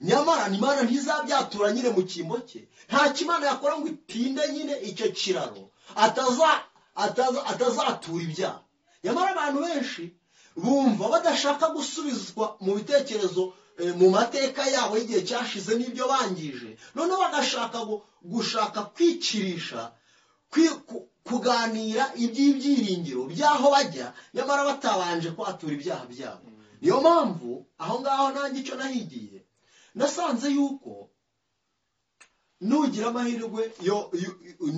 Nyamara ni imana ntizabyatura nyine mu cyimbo cye. Nta kimana yakora ngo itinde nyine icyo kiraro ataza ataza atazatura ibyaha. Nyamara abantu benshi bumva badashaka gusubizwa mu bitekerezo eh, mu mateka yabo y'igihe cyashize n'ibyo bangije. Noneho bagashaka gu- gushaka kwikirisha kwi- ku- kuganira iby'ibyiringiro by'aho bajya nyamara batabanje kwatura ibyaha byabo. Niyo mpamvu aho ngaho nanjye icyo nahigiye. Nasanze yuko nugira amahirwe yo-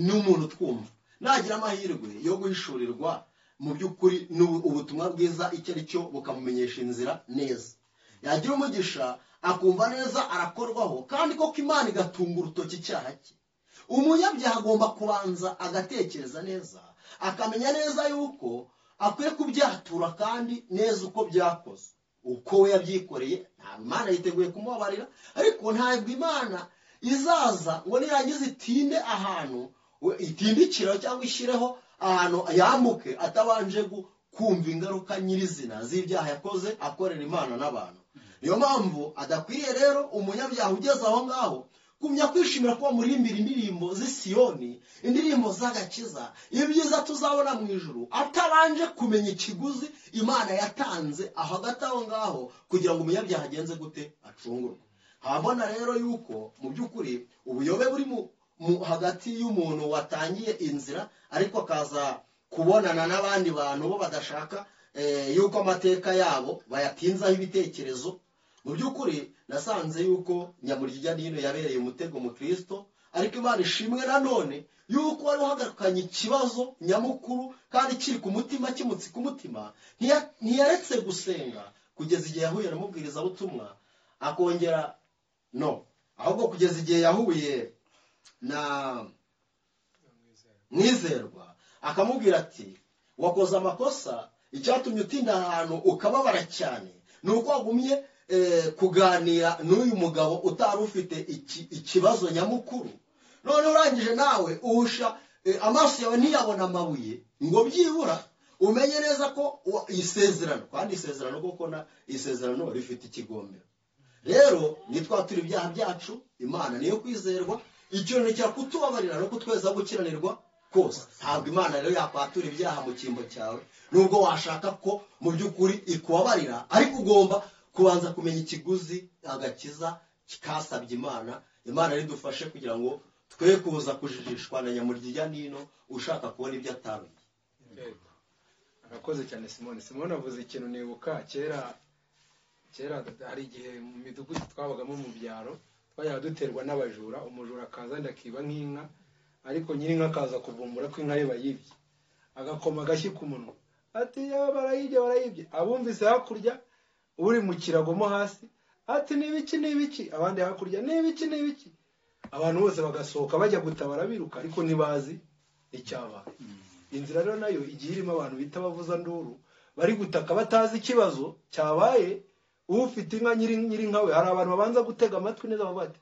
n'umuntu twumva. Nagira amahirwe yo guhishurirwa mu by'ukuri ubutumwa bwiza icyo ari cyo bukamumenyesha inzira neza. Yagira umugisha akumva neza arakorwaho kandi koko imana igatunga urutoki icyaha cye. Umunyabyaha agomba kubanza agatekereza neza akamenya neza yuko akwiye kubyatura kandi neza uko byakoze uko we yabyikoreye ntabwo imana yiteguye kumubabarira ariko ntabwo imana izaza ngo nirangiza itinde ahantu itinde ikiraro cyangwa ishyireho ahantu yambuke atabanje kumva ingaruka nyirizina z'ibyaha yakoze akorera imana n'abantu. Niyo mpamvu adakwiriye rero umunyabyaha ugeze aho ngaho kumya kwishimira kuba murimbira indirimbo z'isiyoni indirimbo z'agakiza ibyiza tuzabona mu ijuru atabanje kumenya ikiguzi imana yatanze aho hagati aho ngaho kugira ngo umunyabyaha agenze gute acungurwe. Habona rero yuko mu by'ukuri ubuyobe buri mu- hagati y'umuntu watangiye inzira ariko akaza kubonana n'abandi bantu bo badashaka eh, yuko amateka yabo bayatinzaho ibitekerezo. Mu by'ukuri nasanze yuko nyamurya n'ino yabereye umutego mu kirisito ariko imana ishimwe nanone yuko wari uhagarukanye ikibazo nyamukuru kandi kiri ku mutima kimutse ku mutima ntiya- ntiyaretse gusenga kugeza igihe yahuye na mubwirizabutumwa akongera no. Ahubwo kugeza igihe yahuye na mwizerwa. Akamubwira ati wakoze amakosa icyatumye utinda ahantu ukababara cyane. Ni uko wagumye eh, kuganira n'uyu mugabo utari ufite iki- ikibazo nyamukuru. Noneho urangije nawe uhusha eh, amaso yawe ntiyabona amabuye. Ngo byibura umenye neza ko isezerano kandi isezerano koko na isezerano rifite ikigombero rero nitwatura ibyaha byacu imana niyo kwizerwa ikintu cya kutubabarira no kutweza gukiranirwa kose. Ntabwo imana rero yakwatura ibyaha mu cyimbo cyawe. Nubwo washaka ko mu by'ukuri ikubabarira ariko ugomba kubanza kumenya ikiguzi agakiza kasabye imana. Imana ridufashe kugira ngo twe kuza kujijishwa na nyamurya nino ushaka kubona ibyo ataruye. Arakoze cyane simone simone avuze ikintu nibuka. Kera kera hari igihe mu midugudu twabagamo mu byaro twajyaga duterwa n'abajura umujura akaza wenda akiba nk'inka ariko nyir'inka akaza kuvumbura ko inka ye bayibye. Agakoma agashyi ku munwa. Ati yewe barayibye barayibye abumvise hakurya uri mu kirago mo hasi ati ni ibiki ni ibiki? Abandi hakurya ni ibiki ni ibiki? Abantu bose bagasohoka bajya gutabara biruka ariko ntibazi icyabaye. Inzira rero na yo igiye irimo abantu bita abavuza nduru bari gutaka batazi ikibazo cyabaye ufite inka nyiri inka we. Hari abantu babanza gutega amatwi neza bavuga ati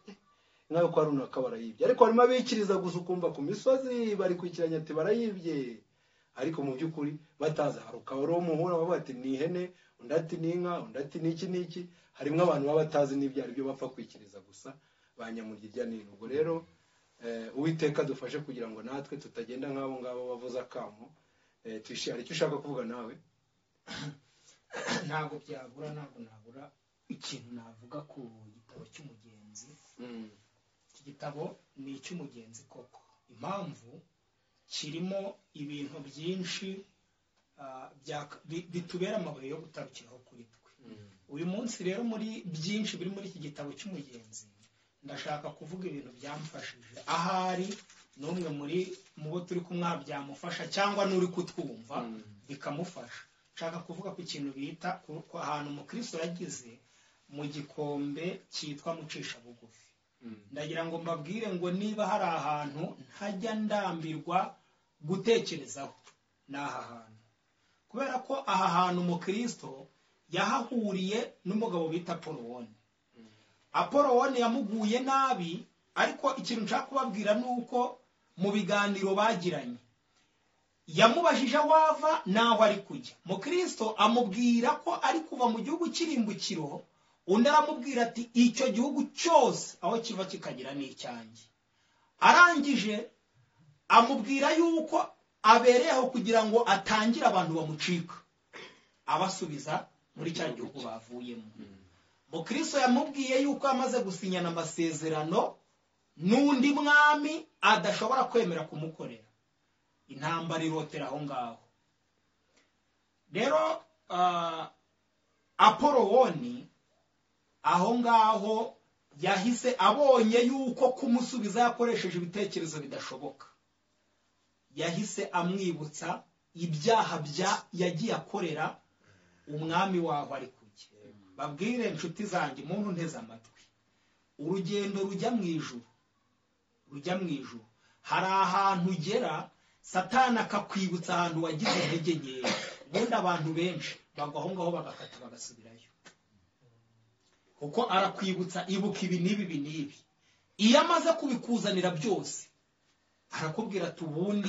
"Eh, yo kwa runaka barayibye. Ariko harimo abikiriza gusa ukumva ku misozi bari kwikiranya ati barayibye. Ariko mu by'ukuri batazi hari ukaba ari umuhura bavuga ati ni ihene undi ati ni inka undi ati ni iki n'iki harimo abantu baba batazi n'ibyo ari byo bapfa kwikiriza gusa ba nyamurya nino ubwo rero eh, uwiteka dufashe kugira ngo natwe tutagenda nk'abo ngabo bavuza akamo eh, twishime hari icyo ushaka kuvuga nawe? ntabwo byabura ntabwo nabura ikintu navuga ku gitabo cy'umugenzi. Mm. iki gitabo ni icy'umugenzi koko. Impamvu kirimo ibintu byinshi ah, bitubera amabuye yo gutarukiraho kuri twe. Uyu munsi rero muri byinshi biri muri iki gitabo cy'umugenzi ndashaka kuvuga ibintu byamfashije. Ahari n'umwe muri mu bo turi kumwe byamufasha cyangwa n'uri kutwumva bikamufasha. Nshaka kuvuga ku kintu bita ahantu umukristo yagize mu gikombe cyitwa mucisha bugufi ndagira ngo mbabwire ngo niba hari ahantu ntajya ndambirwa gutekerezaho ni aha hantu. Kubera ko aha hantu umukristo yahahuriye n'umugabo bita porowoni aporowoni yamuguye nabi ariko ikintu nshaka kubabwira ni uko mu biganiro bagiranye yamubajije aho ava n'aho ari kujya. Mukristo amubwira ko ari kuva mu gihugu cy'irimbukiro undi aramubwira ati icyo gihugu cyose aho kiva kikagera ni icyanjye arangije amubwira yuko abereyeho kugira ngo atangire abantu bamucika. Abasubiza muri cya gihugu bavuyemo. Mukristo yamubwiye yuko amaze gusinyana amasezerano n'undi mwami adashobora kwemera kumukorera. Intambara irotera aho ngaho. Rero ah, apolowoni aho ngaho yahise abonye yuko kumusubiza yakoresheje ibitekerezo bidashoboka. Yahise amwibutsa ibyaha bya yagiye akorera umwami waho ari kujya babwire inshuti zanjye muntu nteze amatwi. Urugendo rujya mu ijuru. Rujya mu ijuru. Hari ahantu ugera satani akakwibutsa ahantu wagize intege nkeya ubundi abantu benshi bagwa aho ngaho bagakata bagasubirayo. Kuko arakwibutsa ibuka ibi n'ibi ibi n'ibi. Iyo amaze kubikuzanira byose arakubwira ati ubundi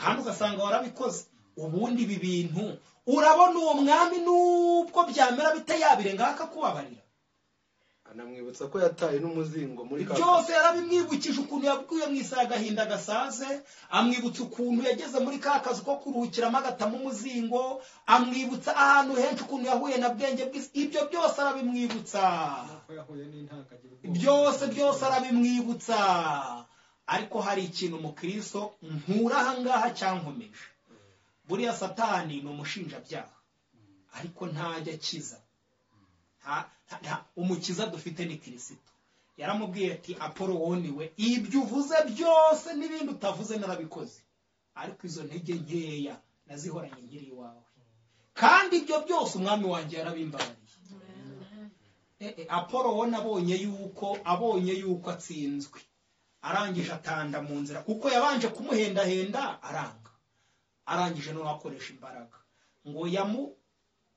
kandi ugasanga warabikoze. Ubundi ibi bintu urabona uwo mwami nubwo byamera bite yabirengaho akakubabarira anamwibutsa ko yataye n'umuzingo muri ka byose yarabimwibukije ukuntu yabwiye mu isaha agahinda gasaze amwibutsa ukuntu yageze muri ka kazi ko kuruhukiramo agatamo umuzingo amwibutsa ahantu henshi ukuntu yahuye na bwenge bw'isi. Ibyo byose arabimwibutsa. Byose byose arabimwibutsa. Ariko hari ikintu umukristo nkura ahangaha cyankomeje. Buriya satani ni umushinjabyaha. Ariko ntajya akiza. Umukiza dufite ni kirisito yaramubwiye ati apolo woniwe ibyo uvuze byose n'ibindi utavuze narabikoze ariko izo ntege nkeya nazihoranye nkiri iwawe. Kandi ibyo byose umwami wanjye yarabimbabariye Eh, eh, apolo wona abonye yuko abonye yuko atsinzwe. Arangije atanda mu nzira. Kuko yabanje kumuhendahenda aranga. Arangije noneho akoresha imbaraga. Ngo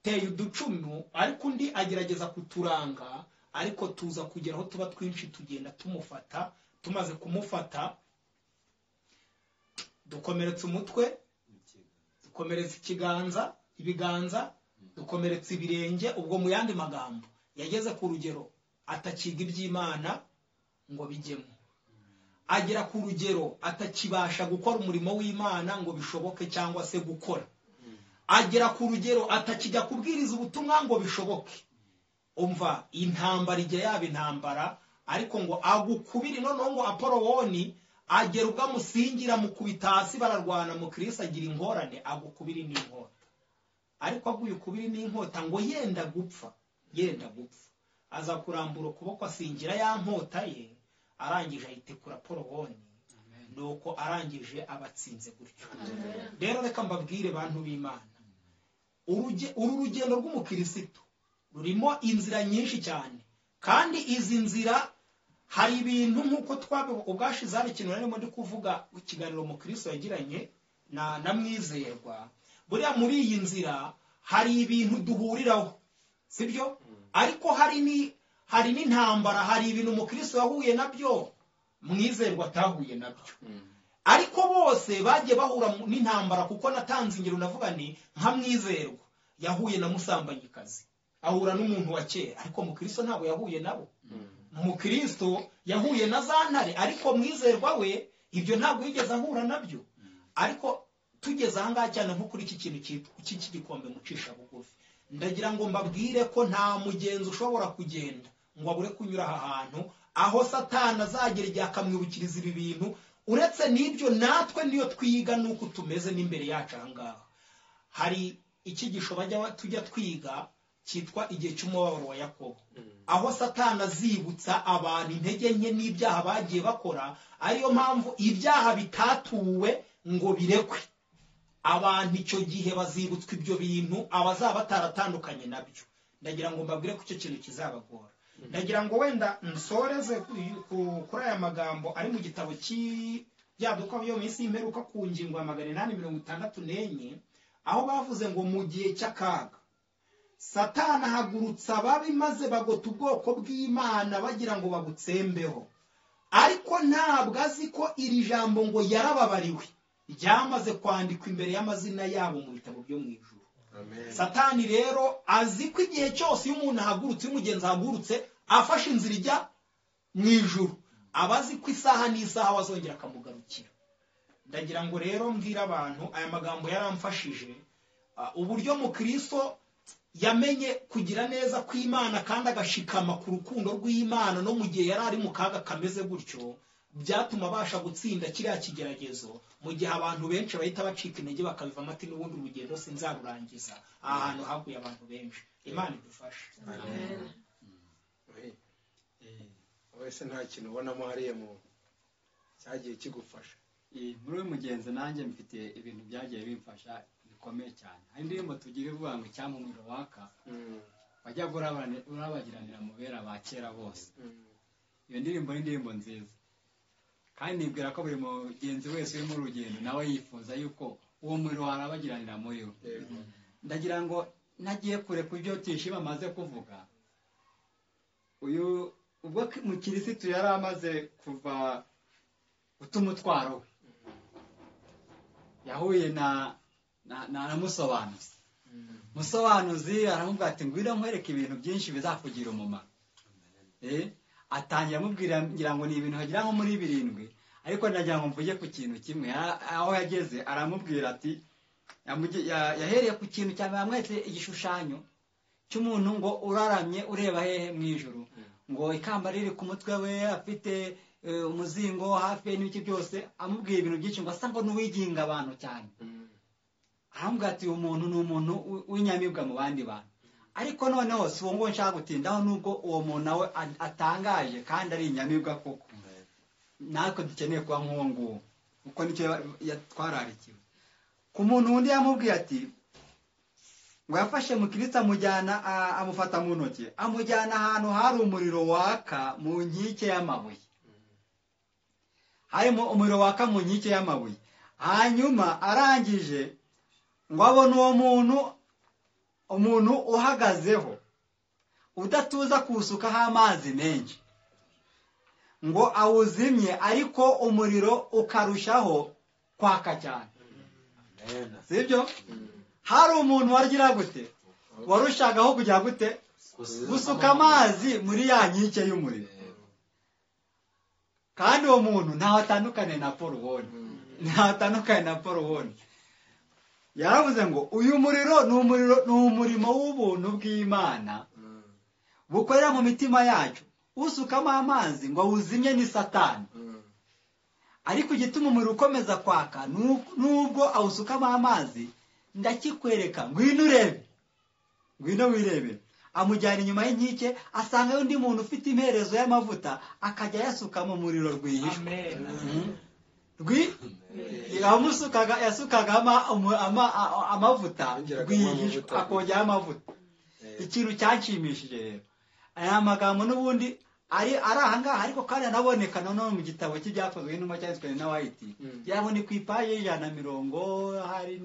yamuteye uducumu ariko undi agerageza kuturanga ariko tuza kugera aho tuba twinshi tugenda tumufata tumaze kumufata dukomeretsa umutwe dukomeretsa ikiganza ibiganza dukomeretsa ibirenge ubwo mu yandi magambo yageze ku rugero atakiga iby'imana ngo bijyemo. Agera ku rugero atakibasha gukora umurimo w'imana ngo bishoboke cyangwa se gukora. Agera ku rugero atakijya kubwiriza ubutumwa ngo bishoboke. Umva intambara ijya yaba intambara ariko ngo agukubire noneho ngo apolo woni agera ubwo amusingira mukubita hasi bararwana mu kirisi agira ingorane agukubire n'inkota. Ariko aguye ukubiri n'inkota ngo yenda gupfa yenda gupfa. Aza kurambura ukuboko asingira ya nkota ye arangije ayitekura porowoni nuko arangije abatsinze gutyo. Rero reka mbabwire bantu b'imana. Uru rugendo rw'umukirisitu. Rurimo inzira nyinshi cyane. Kandi izi nzira hari ibintu nk'uko twabi ubwashize hari ikintu narimo ndi kuvuga ikiganiro umukristo yagiranye na mwizerwa buriya muri iyi nzira hari ibintu duhuriraho. Sibyo ariko hari ni hari n'intambara hari ibintu umukristo yahuye na byo mwizerwa atahuye na byo. Ariko bose bagiye bahura n'intambara kuko natanze ingero navuga ni nka mwizerwa. Yahuye na musambanyikazi. Ahura n'umuntu wa kera. Ariko mukristo ntabwo yahuye nabo. Mukristo yahuye na za ntare. Ariko mwizerwa we ibyo ntabwo yigeze ahura na byo. Ariko tugeze ahangaha cyane nko kuri iki kintu cy'iki gikombe mucisha bugufi. Ndagira ngo mbabwire ko nta mugenzi ushobora kugenda ngo abure kunyura aha hantu aho satani azagera igihe akamwibukiriza ibi bintu uretse n'ibyo natwe niyo twiga n'uko tumeze n'imbere yacu aha ngaha. Hari icyigisho bajya ba- tujya twiga cyitwa igihe cy'umubabaro wa yakobo. Aho satani azibutsa abantu intege nke n'ibyaha bagiye bakora ariyo mpamvu ibyaha bitatuwe ngo birekwe. Abantu icyo gihe bazibutswa ibyo bintu abazaba bataratandukanye na byo. Ndagira ngo mbabwire ko icyo kintu kizabagora. Ndagira ngo wenda nsoreze ku- ku- kuri aya magambo ari mu gitabo cy'ibyaduka byo minsi y'imperuka ku ngingo ya magana inani mirongo itandatu n'enye aho bavuze ngo mu gihe cy'akaga. Satani ahagurutsa ababi maze bagota ubwoko bw'imana bagira ngo babutsembeho ariko ntabwo azi ko iri jambo ngo yarababariwe. Ryamaze kwandikwa imbere y'amazina yabo mu bitabo byo mu ijuru. Satani rero azi ko igihe cyose iyo umuntu ahagurutse iyo umugenzi ahagurutse afashe inzira ijya mu ijuru. Aba azi ko isaha n'isaha wazongera akamugarukira. Ndagira ngo rero mbwire abantu aya magambo yaramfashije Ah, uburyo mukristo yamenye kugira neza kw'imana kandi agashikama ku rukundo rw'imana no mu gihe yari ari mu kaga kameze gutyo byatuma abasha gutsinda kiriya kigeragezo. Mu gihe abantu benshi bahita bacika intege bakabivamo ati n'ubundi urugendo sinzarurangiza. Aha hantu haguye abantu benshi. Imana idufashe. Wese nta kintu ubonamo hariya mu cyagiye kigufasha? Eh, muri uyu mugenzi nanjye mfite ibintu byagiye bimfasha bikomeye cyane. Hari indirimbo tugira ivuga ngo icyampa umuriro waka wajya urabane- urabagiranira mu bera ba kera bose. Iyo ndirimbo ni indirimbo nziza. Kandi nibwira ko buri mugenzi wese uri mu rugendo nawe yifuza yuko uwo muriro warabagiranira muri we ndagira ngo nagiye kure ku byo tishima amaze kuvuga. Uyu ubwo mukirisitu yari amaze kuva guta umutwaro we. Yahuye na musobanuzi. Musobanuzi aramubwira ati ngwino nkwereke ibintu byinshi bizakugira umumaro. Eh, atangira amubwira ngira ngo ni ibintu hagira nko muri birindwi. Ariko nagira ngo mvuge ku kintu kimwe. Aho yageze aramubwira ati yahereye ku kintu cya mbere yamweretse igishushanyo cy'umuntu ngo uraramye ureba hehe mu ijuru. Ngo ikamba riri ku mutwe we afite eh, umuzingo hafi n'ibiki byose. Amubwira ibintu byinshi ngo asa ngo n'uwiginga abantu cyane. Aramubwira ati uyu muntu ni umuntu w'inyamibwa mu bandi bantu. Ariko noneho si uwo nguwo nshaka gutindaho nubwo uwo muntu nawe atangaje kandi ari inyamibwa koko. Natwe dukeneye kuba nk'uwo nguwo. Kuko ni cyo twararikiwe. Ku muntu wundi yamubwiye ati ngo yafashe mukirisitu amujyana amufata mu ntoki amujyana ahantu hari umuriro waka mu nkike y'amabuye. Harimo umuriro waka mu nkike y'amabuye. Hanyuma arangije ngo abone uwo muntu umuntu uhagazeho udatuza kuwusukaho amazi menshi. Ngo awuzimye ariko umuriro ukarushaho kwaka cyane. Sibyo? Hari umuntu wagira gute? Warushagaho kugira gute? Gusuka amazi. muri ya nkike y'umuriro. Kandi uwo muntu ntaho atandukanye na paul woni ntaho atandukanye na paul woni yaravuze ngo uyu muriro ni umuriro ni umurimo w'ubuntu bw'imana. Bukorera mu mitima yacu. Usukamo amazi ngo awuzimye ni satani. Ariko igituma umuriro ukomeza kwaka nu- nubwo awusukamo amazi ndakikwereka ngwino urebe. Ngwino wirebere amujyana inyuma y'inkike asangayo undi muntu ufite imperezo y'amavuta akajya ayasuka mu muriro rwihishwa Rwi yamusukaga yasukaga ama- umu- ama- a- amavuta. akongeraho amavuta. Ikintu cyanshimishije rero aya magambo n'ubundi ari ahangaha ariko kandi anaboneka noneho mu gitabo cy'ibyakozwe n'intumwa cyanditswe na wayiti Mm. yaba ni ku ipaji y'ijana na mirongo hari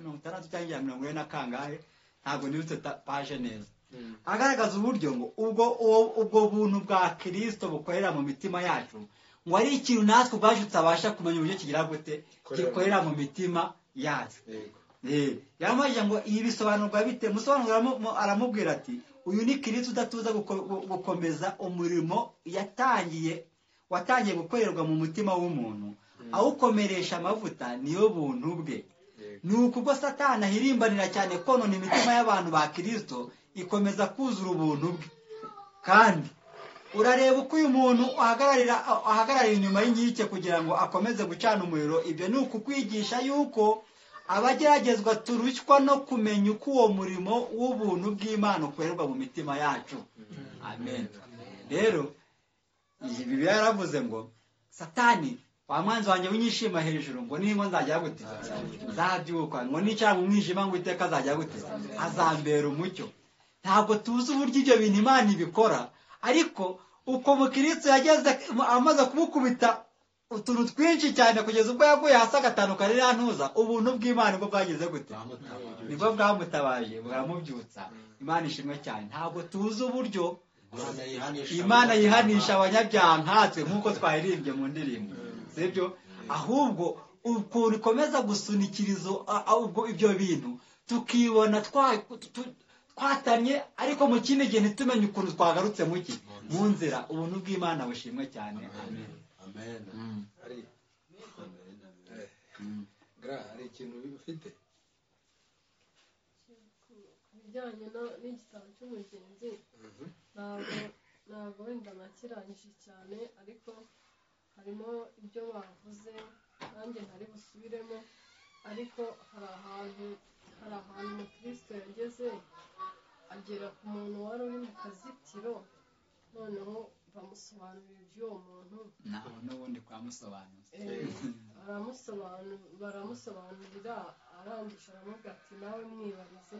mirongo itandatu cyangwa ijana na mirongo ine na kangahe. Ntabwo nibutse paje neza. Agaragaza uburyo ngo ubwo ubwo buntu bwa kirisito bukorera mu mitima yacu ngo ari ikintu natwe ubwacu tutabasha kumenya uburyo kigira gute Gikorera. mu mitima. yacu. Eh, yaramubajije ngo ibi bisobanurwa bite? Musobanuro aramu- mu- aramubwira ati uyu ni kirisito udatuza guko- gu- gukomeza umurimo yatangiye watangiye gukorerwa mu mutima w'umuntu. Awukomeresha amavuta niyo buntu bwe. Ni ubwo satani ahirimbanira cyane konona imitima y'abantu ba kirisito ikomeza kuzura ubuntu bwe. Kandi urareba uko uyu muntu ahagararira inyuma y'inkike kugira ngo akomeze gucana umuriro. Ibyo ni ukukwigisha yuko abageragezwa turushywa no kumenya uko uwo murimo w'ubuntu bw'imana ukorerwa mu mitima yacu. Amen. Rero iyi bibiliya yaravuze ngo satani wa mwanzi wanjye w'inyishima hejuru ngo ningo nzajya gute nzabyuka ngo nicara mu mwijima ngo iteka azajya gute azambera umucyo. Ntabwo tuzi uburyo ibyo bintu imana ibikora ariko uko mukristo yageze amaze kumukubita utuntu twinshi cyane kugeza ubwo yaguye hasi agatandukana iriya ntuza ubuntu bw'imana ni bwo bwageze gute? Nibwo bwamutabaje buramubyutsa imana ishimwe cyane. Ntabwo tuzi uburyo Imana yihanisha abanyabyaha. nkatwe nk'uko twahirimbye mu ndirimbo. Sibyo ahubwo ukuntu ikomeza gusunikiriza ubwo ibyo bintu tukibona twa- tu- twatamye ariko mu kindi gihe ntitumenye ukuntu twagarutse mu ki? Mu nzira. Ubuntu bw'imana bushimwe cyane. Amen. Amen. Mm. hari gra hari ikintu ufite? Ku bijyanye no- n'igitabo cy'umugenzi ntabwo ntabwo wenda nakirangije cyane ariko harimo ibyo bavuze nanjye ntari busubiremo ariko hari ahantu hari ahantu umukristo yageze agera ku muntu wari uri mu kazitiro noneho bamusobanurira iby'uwo muntu. Naho n'ubundi kwamusobanuza Eh, baramusobanu- baramusobanurira arangije aramubwira ati nawe mwibarize.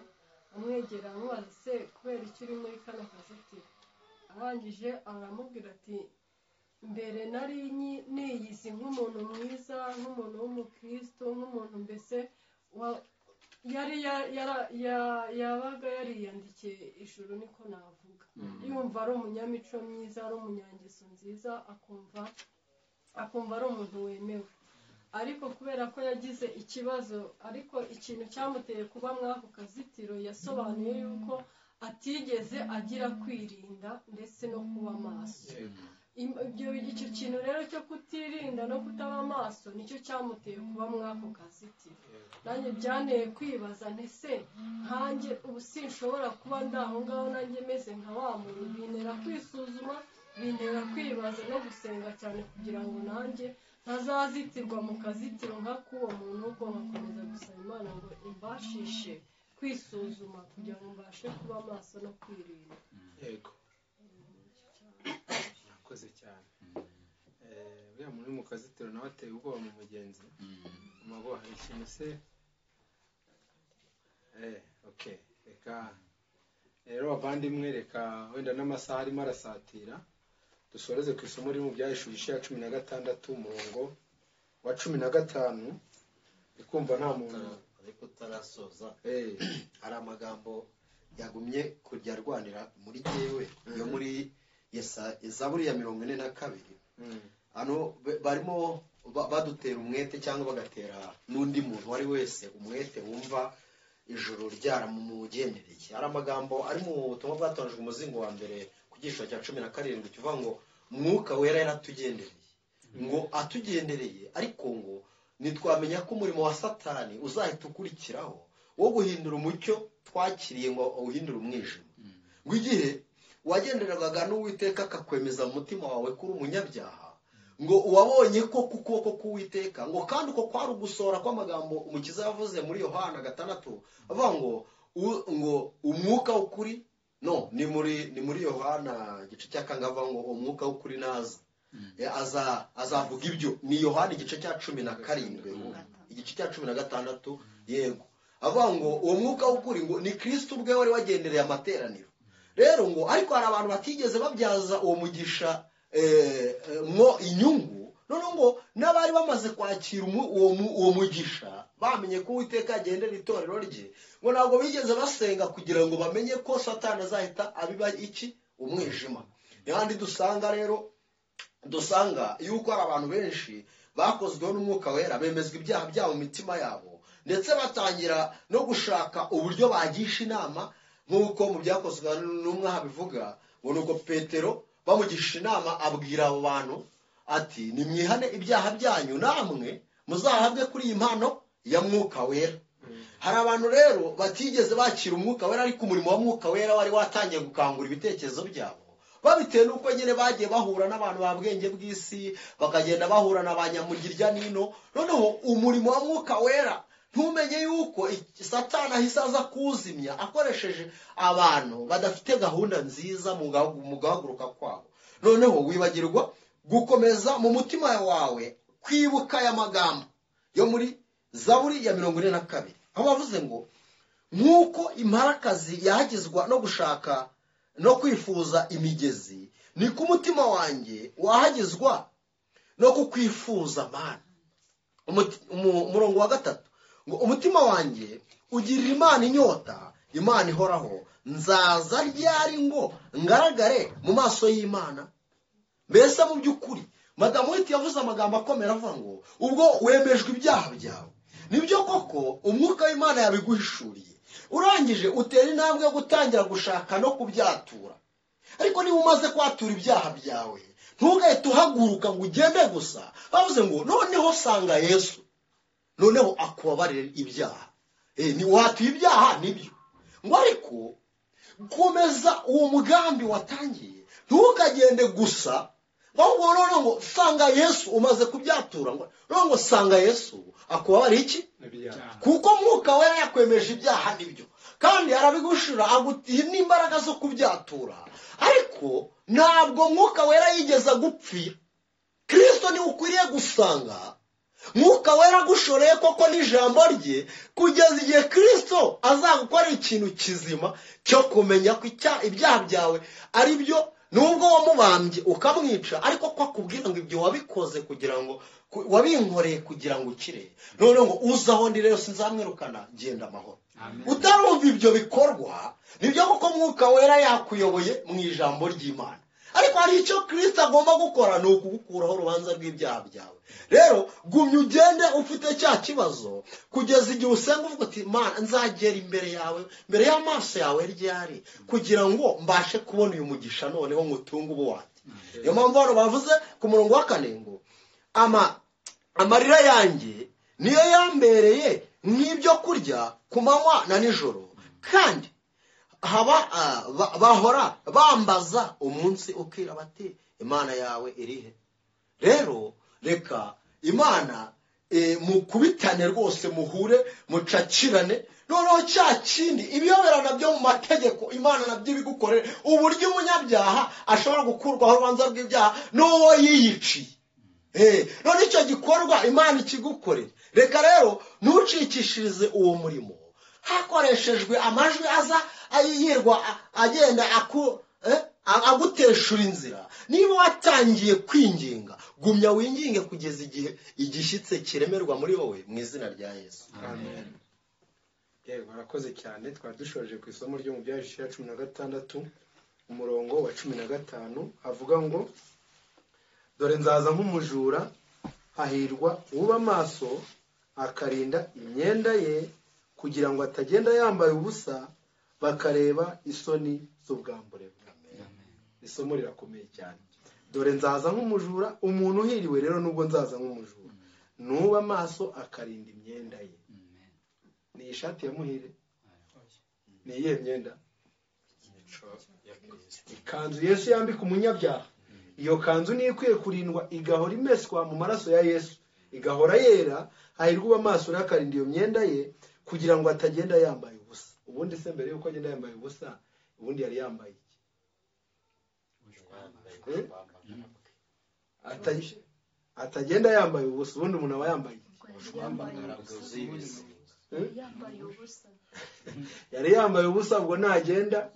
Amwegera amubaza se kubera icyo uri muri kano kazitiro? Arangije aramubwira ati mbere nari niyizi nk'umuntu mwiza nk'umuntu w'umukristo nk'umuntu mbese yari yabaga yariyandikiye ijuru niko navuga. Yumva ari umunyamico myiza ari umunyangeso nziza akumva akumva ari umuntu wemewe. Ariko kubera ko yagize ikibazo ariko ikintu cyamuteye kuba muri ako kazitiro yasobanuye yuko atigeze agira kwirinda ndetse no kuba maso. Im- ibyo icyo kintu rero cyo kutirinda no kutaba maso ni cyo cyamuteye kuba mwako kazitiro nanjye byanteye kwibaza ntese nkanjye ubu sinshobora kuba ndi aho ngaho nanjye meze nka wa muntu? Bintera kwisuzuma bintera kwibaza no gusenga cyane kugira ngo nanjye ntazazitirwa mu kazitiro nk'ak'uwo muntu ahubwo nkakomeza gusaba imana ngo imbashishe kwisuzuma kugira ngo mbashe kuba maso no kwirinda. Yego. Uriya muntu uri mu kazitiro nawe ateye ubwoba mu mugenzi. Amago hari ikintu se? Eh okay reka. Rero bavandimwe reka wenda n'amasaha arimo arasatira dusoreze ku isomo riri mu byahishuye igice ya cumi na gatandatu umurongo wa cumi na gatanu. Ndikumva nta muntu ariko utarasoza. Eh. Hari amagambo yagumye kujya arwanira muri jyewe yo muri Yesa- zaburi ya mirongo ine na kabiri. Mm, hano barimo ba- badutera umwete cyangwa bagatera n'undi muntu uwo ari wese umwete wumva ijoro ryaramugendereye hari amagambo ari mu butumwa bwatanzwe umuzingo wa mbere ku giciro cya cumi na karindwi kivuga ngo mwuka wera yaratugendereye. Ngo atugendereye ariko ngo ntitwamenya ko umurimo wa satani uzahita ukurikiraho. Wo guhindura umucyo twakiriye ngo awuhindure umwijima. Ngo igihe wagendereraga n'uwiteka akakwemeza mu mutima wawe ko uri umunyabyaha ngo uwabonye ko ku kuboko k'uwiteka ngo kandi uko kwari ugusohora kw'amagambo umukiza yavuze muri yohana gatandatu avuga ngo ngo umwuka w'ukuri no ni muri ni muri yohana igice cya kangahe avuga ngo umwuka w'ukuri naza. Eh, aza azavuga ibyo. Ni yohana igice cya cumi na karindwi. Igice cya cumi na gatandatu yego. Avuga ngo uwo mwuka w'ukuri ngo ni kirisito ubwe wari wagendereye amateraniro. Rero ngo ariko hari abantu batigeze babyaza uwo mugisha eh, eh, mwo inyungu. Noneho ngo n'abari bamaze kwakira uwo mu- uwo mugisha bamenye ko uwiteka agendera itorero rye ngo ntabwo bigeze basenga kugira ngo bamenye ko satani azahita abiba iki? Umwijima. N'ahandi dusanga rero dusanga yuko hari abantu benshi bakozweho n'umwuka wera bemezwa ibyaha byabo mu mitima yabo ndetse batangira no gushaka uburyo bagisha inama nk'uko mu byakozwe n'umwe bivuga ngo ni uko petero bamugisha inama abwira abo bantu ati nimwihane ibyaha byanyu namwe muzahabwe kuri iyi mpano ya mwuka wera. Hari abantu rero batigeze bakira umwuka wera ariko umurimo wa mwuka wera wari watangiye gukangura ibitekerezo byabo. Babitewe n'uko nyine bagiye bahura n'abantu ba bwenge bw'isi bakagenda bahura na ba nyamugirya nino. Noneho umurimo wa mwuka wera ntumenye yuko satani ahise aza kuwuzimya akoresheje abantu badafite gahunda nziza mu gahaguruka kwabo. Noneho wibagirwa gukomeza mu mutima wawe kwibuka aya magambo yo muri zaburi ya mirongo ine na kabiri. Aho bavuze ngo nk'uko imparakazi yahagizwa no gushaka no kwifuza imigezi ni ku mutima wanjye wahagizwa no kukwifuza umu- umurongo wa gatatu. Ngo umutima wanjye ugirira imana inyota imana ihoraho nzaza ryari ngo ngaragare mu maso y'imana? Mbese mu by'ukuri madamu witi yavuze amagambo akomera avuga ngo ubwo wemejwe ibyaha byawe. Nibyo koko umwuka w'imana yabiguhishuriye. Urangije utera intambwe yo gutangira gushaka no kubyatura. Ariko niba umaze kwatura ibyaha byawe ntugahite uhaguruka ngo ugende gusa. Bavuze ngo noneho sanga yesu. Noneho akubabarire ibyaha. Eh, ni watuye ibyaha ni byo. Ngo ariko komeza uwo mugambi watangiye. Ntukagende gusa ahubwo noneho ngo sanga yesu umaze kubyatura ngo noneho ngo sanga yesu akubabarire iki? Kuko mwuka wera yakwemeje ibyaha ni byo. Kandi arabigushira agutiye n'imbaraga zo kubyatura. Ariko ntabwo mwuka wera yigeze agupfira. Kirisito ni we ukwiriye gusanga mwuka wera agushoreye koko n'ijambo rye kugeza igihe kirisito azagukorera ikintu kizima cyo kumenya ko ibyaha byawe ari byo nubwo wamubambye ukamwica ariko ko akubwira ngo ibyo wabikoze kugira ngo wabinkoreye kugira ngo ukire. Noneho ngo uze aho ndi rero sinzamwirukana genda amahoro. Utarumva ibyo bikorwa ni byo kuko mwuka wera yakuyoboye mu ijambo ry'imana. Ariko hari icyo kirisito agomba gukora ni ukugukuraho urubanza rw'ibyaha byawe. Rero gumya ugende ufite cya kibazo kugeza igihe usenga uvuga uti mana nzagera imbere yawe mbere y'amaso yawe ryari? Kugira ngo mbashe kubona uyu mugisha noneho ngutunge ubu wanjye niyo mpamvu hano bavuze ku murongo wa kane ngo ama amarira yanjye niyo yambereye nk'ibyo kurya ku manywa na nijoro. Kandi haba ba- bahora bambaza umunsi ukira bati imana yawe irihe? Rero reka imana eh, mukubitane rwose muhure mucakirane noneho cya kindi ibiyoberana byo mu mategeko imana na byo ibigukorere uburyo umunyabyaha ashobora gukurwaho urubanza rw'ibyaha n'uwo yiyiciye. Eh, none icyo gikorwa imana ikigukorera reka rero ntucikishirize uwo murimo. Hakoreshejwe amajwi aza yirwa agenda aku- eh, aguteshura inzira. Niba watangiye kwinginga gumya winginge kugeza igihe igishyitse kiremerwa muri wowe mu izina rya yesu. Barakoze cyane. Twari dushoje ku isomo ryo mu byaje ya cumi na gatandatu umurongo wa cumi na gatanu havuga ngo dore nzaza nk'umujura hahirwa uba amaso akarinda imyenda ye kugira ngo atagenda yambaye ubusa bakareba isoni z'ubwambure bwe isomo rirakomeye cyane. Dore nzaza nk'umujura umuntu uhiriwe rero nubwo nzaza nk'umujura. Nuba amaso akarinda imyenda ye. Ni iyi shati ya muhire? Ni iyihe myenda? Ikanzu yesu yambika umunyabyaha. Iyo kanzu niyo ikwiye kurindwa igahora imeswa mu maraso ya yesu. Igahora yera hahirwa uba amaso akarinda iyo myenda ye kugira ngo atagenda yambaye ubundi se mbere yuko agenda yambaye ubusa ubundi yari yambaye iki? Eh? Ata- atagenda yambaye ubusa ubundi umuntu aba yambaye iki? Eh? yari yambaye ubusa ubwo nagenda.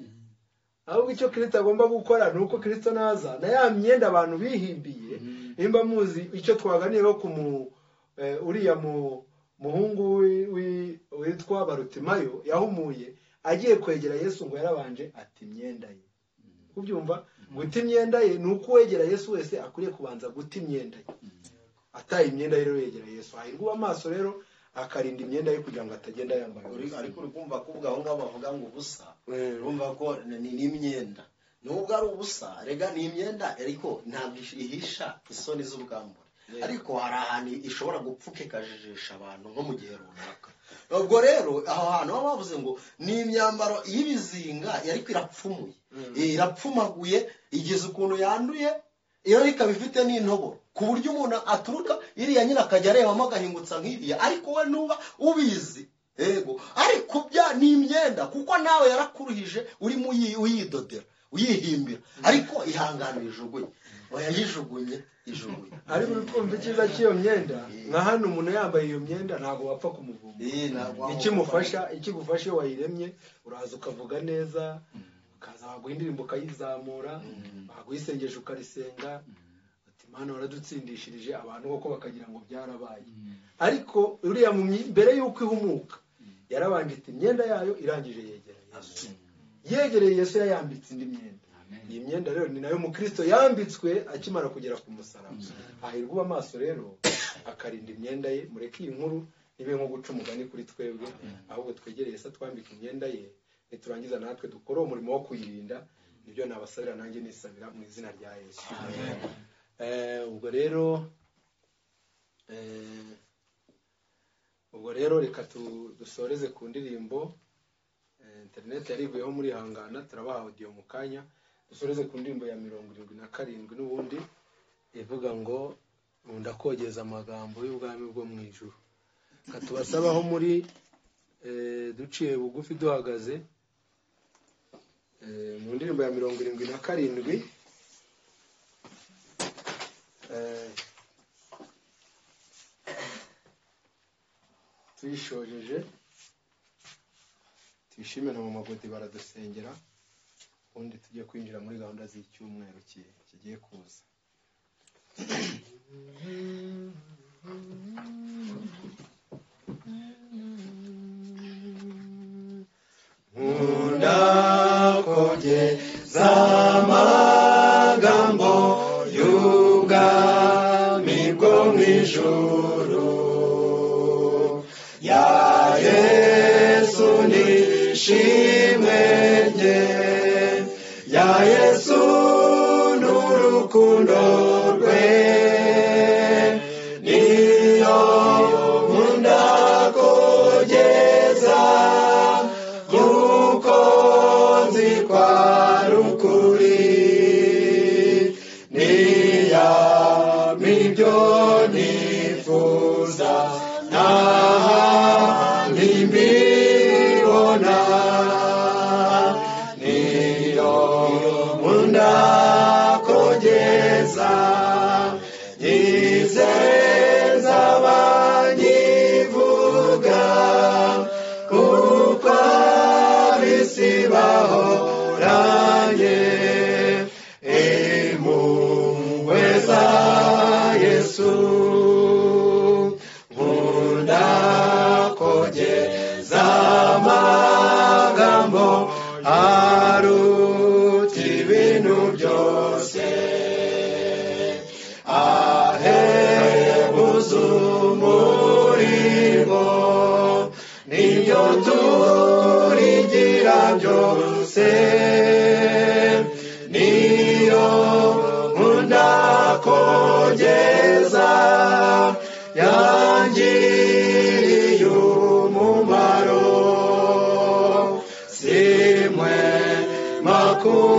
Ahubwo icyo kirisito agomba gukora ni uko kirisito naza na ya myenda abantu bihimbiye nimba muzi icyo twaganiyeho ku mu eh, uriya mu muhungu wi- wi- witwa barutimayo yahumuye agiye kwegera yesu ngo yarabanje ati imyenda ye. Kubyumva? Guta imyenda ye ni uko uwegera yesu wese akwiriye kubanza guta imyenda ye. Ataye imyenda ye rero yegera yesu. Hahirwa amaso rero akarinda imyenda ye kugira ngo atagenda yambaye ariko uri kumva kuvuga aho ngaho bavuga ngo ubusa Eh, urumva ko ni ni imyenda. Nubwo ari ubusa. Rega ni imyenda ariko ntabwo ihisha isoni z'ubwambure. Ariko hari ahantu ishobora gupfuka ikajijisha abantu nko mu gihe runaka. Ubwo rero aho hantu baba bavuze ngo ni imyambaro y'ibizinga ariko irapfumuye. Eh, irapfumaguye igeze ukuntu yanduye iyo ikaba ifite n'intoboro ku buryo umuntu aturuka iriya nyine akajya arebamo agahingutsa nk'iriya. Ariko we nuba ubizi. Yego ariko bya ni imyenda kuko nawe yarakuruhije urimo uyi- uyidodera uyihimbira. Ariko ihangane uyijugunye oya yijugunye ijugunye ariko uri kumva icyiza cy'iyo myenda nka hano umuntu yambaye iyo myenda ntabwo wapfa kumuvuma. Eh, ikimufasha ikigufasha iyo wayiremye uraza ukavuga neza ukaza waguha indirimbo ukayizamura waguha isengesho ukarisenga. Ati mana waradutsindishirije abantu koko bakagira ngo byarabaye. Ariko uriya mbere y'uko ihumuka yarabanje imyenda yayo irangije yegera yesu. Yegereye yesu yayambitse indi myenda. Iyi myenda rero ni na yo umukristo yambitswe akimara kugera ku musaraba. Hahirwa uba amaso rero akarinda imyenda ye mureke iyi nkuru nibe nko guca umugani kuri twebwe. Ahubwo twegereye yesu twambika imyenda ye niturangiza natwe dukore uwo murimo wo kuyirinda ni byo nabasabira nanjye nisabira mu izina rya yesu. Eh, ubwo rero eh, ubwo rero reka dusoreze ku ndirimbo. Eh, interineti yari ivuyeho muri hangana turabaha audio mu kanya. Dusoreze ku ndirimbo ya mirongo irindwi na karindwi n'ubundi ivuga ngo nkunda kogeza amagambo y'ubwami bwo mu ijuru. Reka tubasabaho muri eh, duciye bugufi duhagaze eh, mu ndirimbo ya mirongo irindwi na karindwi eh, tuyishojeje tuyishime na mama godi baradusengera. ukundi tujye kwinjira muri gahunda z'icyumweru kigiye kuza. Nkunda kugeza amagambo y'ubwami bwo mu ijoro ya yesu nishimwe yesu n'urukundo rwe byose niyo nkunda kogeza yangiriye umumaro simwe makuyarata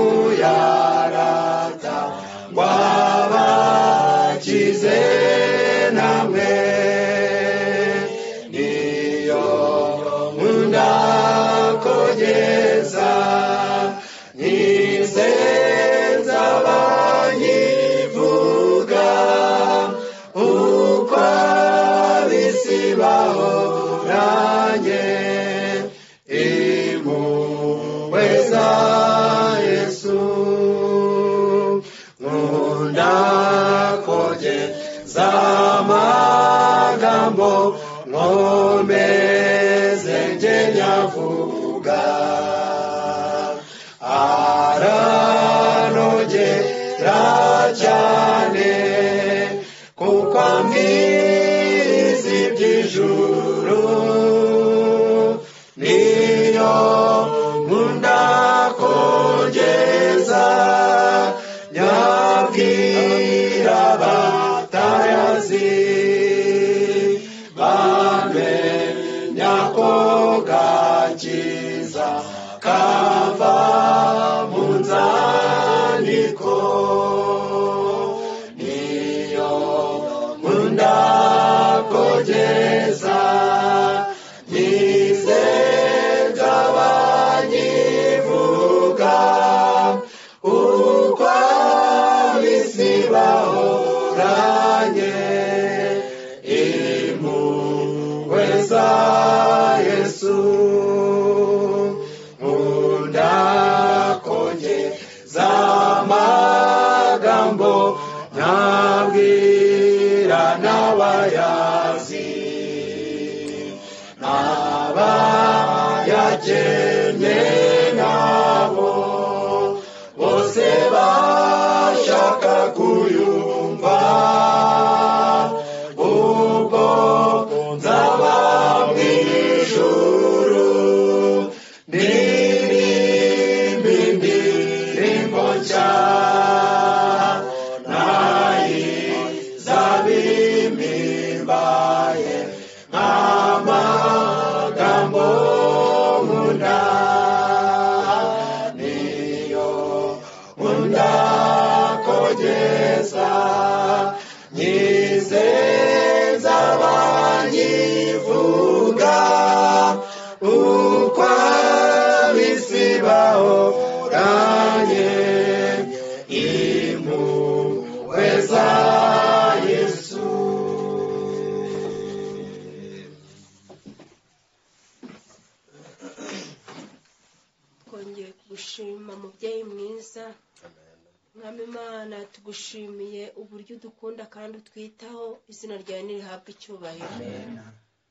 tugushimiye uburyo udukunda kandi utwitaho izina ryawe ntirihabwe icyubahiro.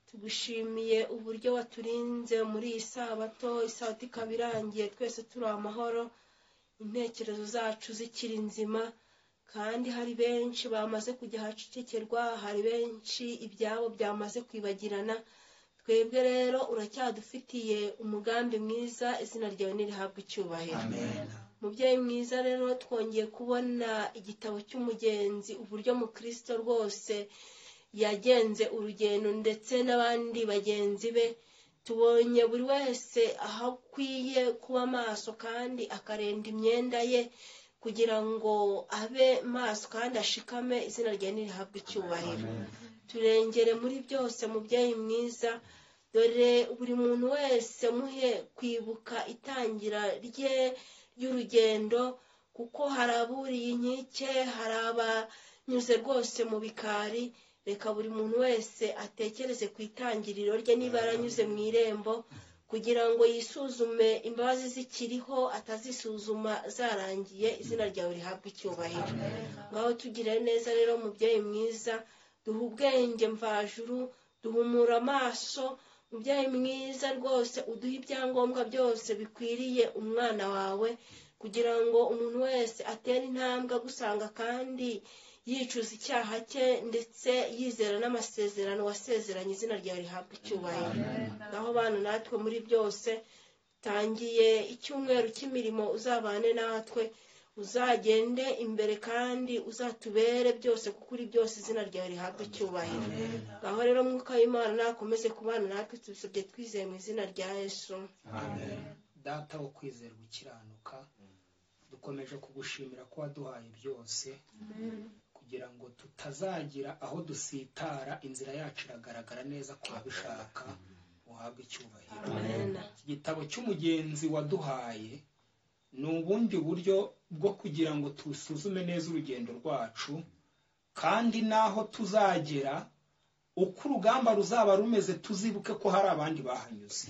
Tugushimiye uburyo waturinze muri iyi sabato isabato ikaba irangiye twese turi amahoro intekerezo zacu zikiri nzima kandi hari benshi bamaze kujya ahacecekerwa hari benshi ibyabo byamaze kwibagirana. Twebwe rero uracyadufitiye umugambi mwiza izina ryawe nirihabwe icyubahiro. Mubyeyi mwiza rero twongeye kubona igitabo cy'umugenzi uburyo mukristo rwose yagenze urugendo ndetse n'abandi bagenzi be. Tubonye buri wese aho akwiye kuba maso kandi akarenda imyenda ye kugira ngo abe maso kandi ashikame. Izina rye nirihabwe icyubahiro. Turengere muri byose mubyeyi mwiza. Dore buri muntu wese muhe kwibuka itangira rye ry'urugendo kuko hari aburiye inkike hari abanyuze rwose mu bikari. Reka buri muntu wese atekereze ku itangiriro rye niba yaranyuze mu irembo kugira ngo yisuzume imbabazi zikiriho atazisuzuma zarangiye izina ryawe rihabwe icyubahiro. Ngaho tugire neza rero mubyeyi mwiza duha ubwenge mvajuru duhumura amaso mubyeyi mwiza rwose uduhe ibyangombwa byose bikwiriye umwana wawe kugira ngo umuntu wese atere intambwe agusanga kandi yicuza icyaha cye ndetse yizera n'amasezerano wasezeranye izina ryawe rihabwa icyubahiro. Naho bantu natwe muri byose tangiye icyumweru cy'imirimo uzabane natwe uzagende imbere kandi uzatubere byose kuko uri byose izina ryawe rihabwa icyubahiro ngaho rero mwuka w'imana nakomeze kubana natwe tubisabye twizeye mu izina rya yesu. Data wo kwizera gukiranuka dukomeje kugushimira ko waduhaye byose kugira ngo tutazagira aho dusitara inzira yacu iragaragara neza ko wabishaka uhabwe icyubahiro iki gitabo cy'umugenzi waduhaye ni ubundi buryo bwo kugira ngo tusuzume neza urugendo rwacu kandi n'aho tuzagera uko urugamba ruzaba rumeze tuzibuke ko hari abandi bahanyuze.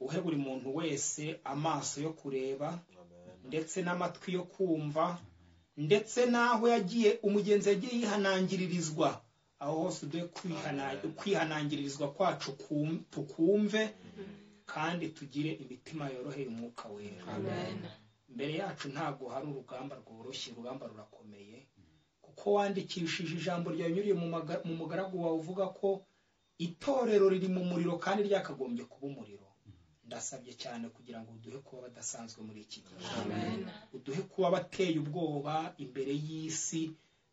Uhe buri muntu wese amaso yo kureba ndetse n'amatwi yo kumva ndetse n'aho yagiye umugenzi yagiye yihanangiririzwa. Aho hose uduhe kwihanangiririzwa kwacu tukumve kandi tugire imitima yoroheye umwuka wera. Mbere yacu ntabwo hari urugamba rworoshye urugamba rurakomeye kuko wandikishije ijambo ryanyuriye mu mugaragu wawe uvuga ko itorero riri mu muriro kandi ryakagombye kuba umuriro. Ndasabye cyane kugira ngo uduhe kuba badasanzwe muri iki gihe. Uduhe kuba bateye ubwoba imbere y'isi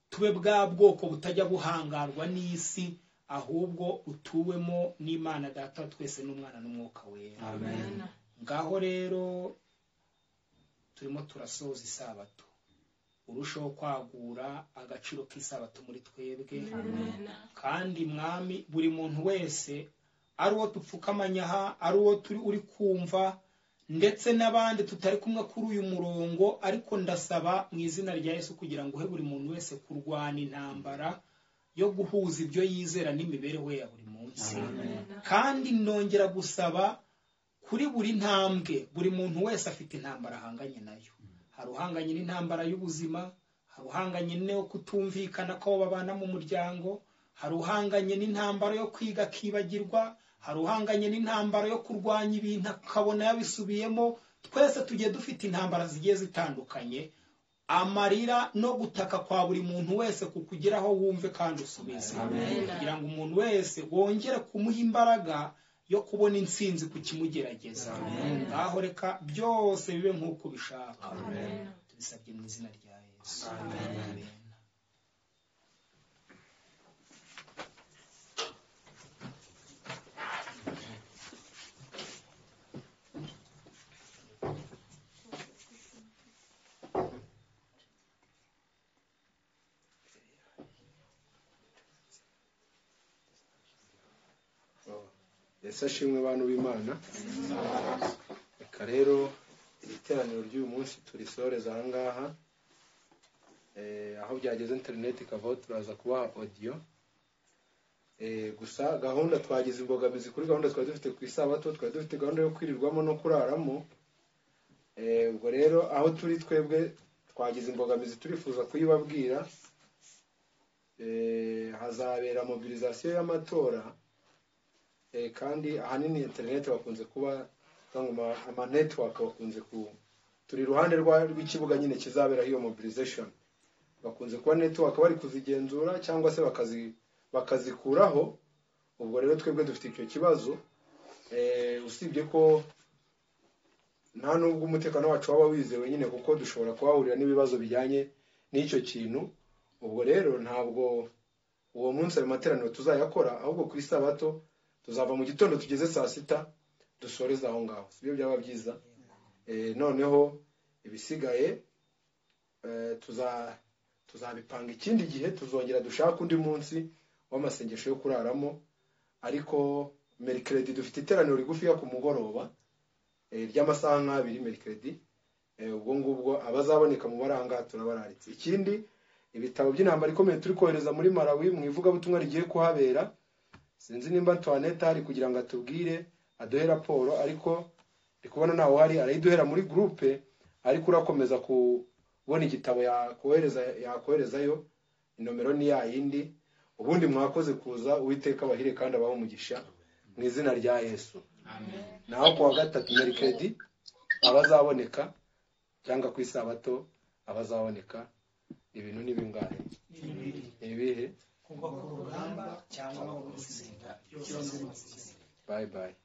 tube bwa bwoko butajya buhangarwa n'isi ahubwo utuwemo n'imana data twese n'umwana n'umwuka wera. Ngaho rero turimo turasoza isabato. Urushaho kwagura agaciro k'isabato muri twebwe. Kandi mwami buri muntu wese ari uwo dupfukamanyaha ari uwo turi uri kumva ndetse n'abandi tutari kumwe kuri uyu murongo ariko ndasaba mu izina rya Yesu kugira ngo uhe buri muntu wese kurwana intambara yo guhuza ibyo yizera n'imibereho ya buri munsi. Kandi nongera gusaba kuri buri ntambwe buri muntu wese afite intambara ahanganye na yo. Hari uhanganye n'intambara y'ubuzima hari uhanganye n'iyo kutumvikana ko babana mu muryango hari uhanganye n'intambara yo kwiga akibagirwa hari uhanganye n'intambara yo kurwanya ibintu akabona yabisubiyemo. Twese tugiye dufite intambara zigiye zitandukanye amarira no gutaka kwa buri muntu wese kukugeraho wumve kandi usubize kugira ngo umuntu wese wongere kumuha imbaraga yo kubona intsinzi ku kimugerageza ngaho reka byose bibe nk'uko ubishaka. Tubisabye mu izina rya yesu. Ese ashimwe abantu b'imana. Reka rero iri teraniro ry'uyu munsi turisoreza aha ngaha. Aho byageze interineti ikavaho turaza kubaha odiyo gusa gahunda twagize imbogamizi kuri gahunda twari dufite ku isabato twari dufite gahunda yo kwirirwamo no kuraramo. Ubwo rero aho turi twebwe twagize imbogamizi turifuza kuyibabwira. Hazabera mobilizasiyo y'amatora. Kandi ahanini interineti bakunze kuba amanetiwaka bakunze ku turi iruhande rw'ikibuga nyine kizaberaho iyo mobilization. Bakunze kuba network bari kuzigenzura cyangwa se bakazi bakazikuraho. Ubwo rero twebwe dufite icyo kibazo. Eh, usibye ko nta nubwo umutekano wacu waba wizewe nyine kuko dushobora kuhahurira n'ibibazo bijyanye n'icyo kintu. Ubwo rero ntabwo uwo munsi ayo materaniro tuzayakora ahubwo ku isabato tuzava mu gitondo tugeze saa sita dusoreze aho ngaho. Sibyo byaba byiza? Eh, noneho ibisigaye eh, tuza tuzabipanga ikindi gihe tuzongera dushaka undi munsi w'amasengesho yo kuraramo. Ariko merikeredi dufite iteraniro rigufiya ku mugoroba eh, ry'amasaha nk'abiri merikeredi ubwo ngubwo abazaboneka mu baranga turabararitse. Ikindi ibitabo by'intambara ikomeye turi kohereza muri malawi mu ivugabutumwa rigiye kuhabera sinzi nimba antoinette hari kugira ngo atubwire aduhe raporo ariko ndi kubona ntawe uhari. Arayiduhera muri gurupe ariko urakomeza kubona igitabo yakohereza yakoherezayo inomero ni ya yindi. Ubundi mwakoze kuza uwiteka abahire kandi abaho umugisha mu izina rya yesu. Naho ku wa gatatu merikedi abazaboneka cyangwa ku isabato abazaboneka ibintu ni bingahe? Ni ibihe kugwa ku rugamba cyangwa no gutsinda byose ni byiza bayi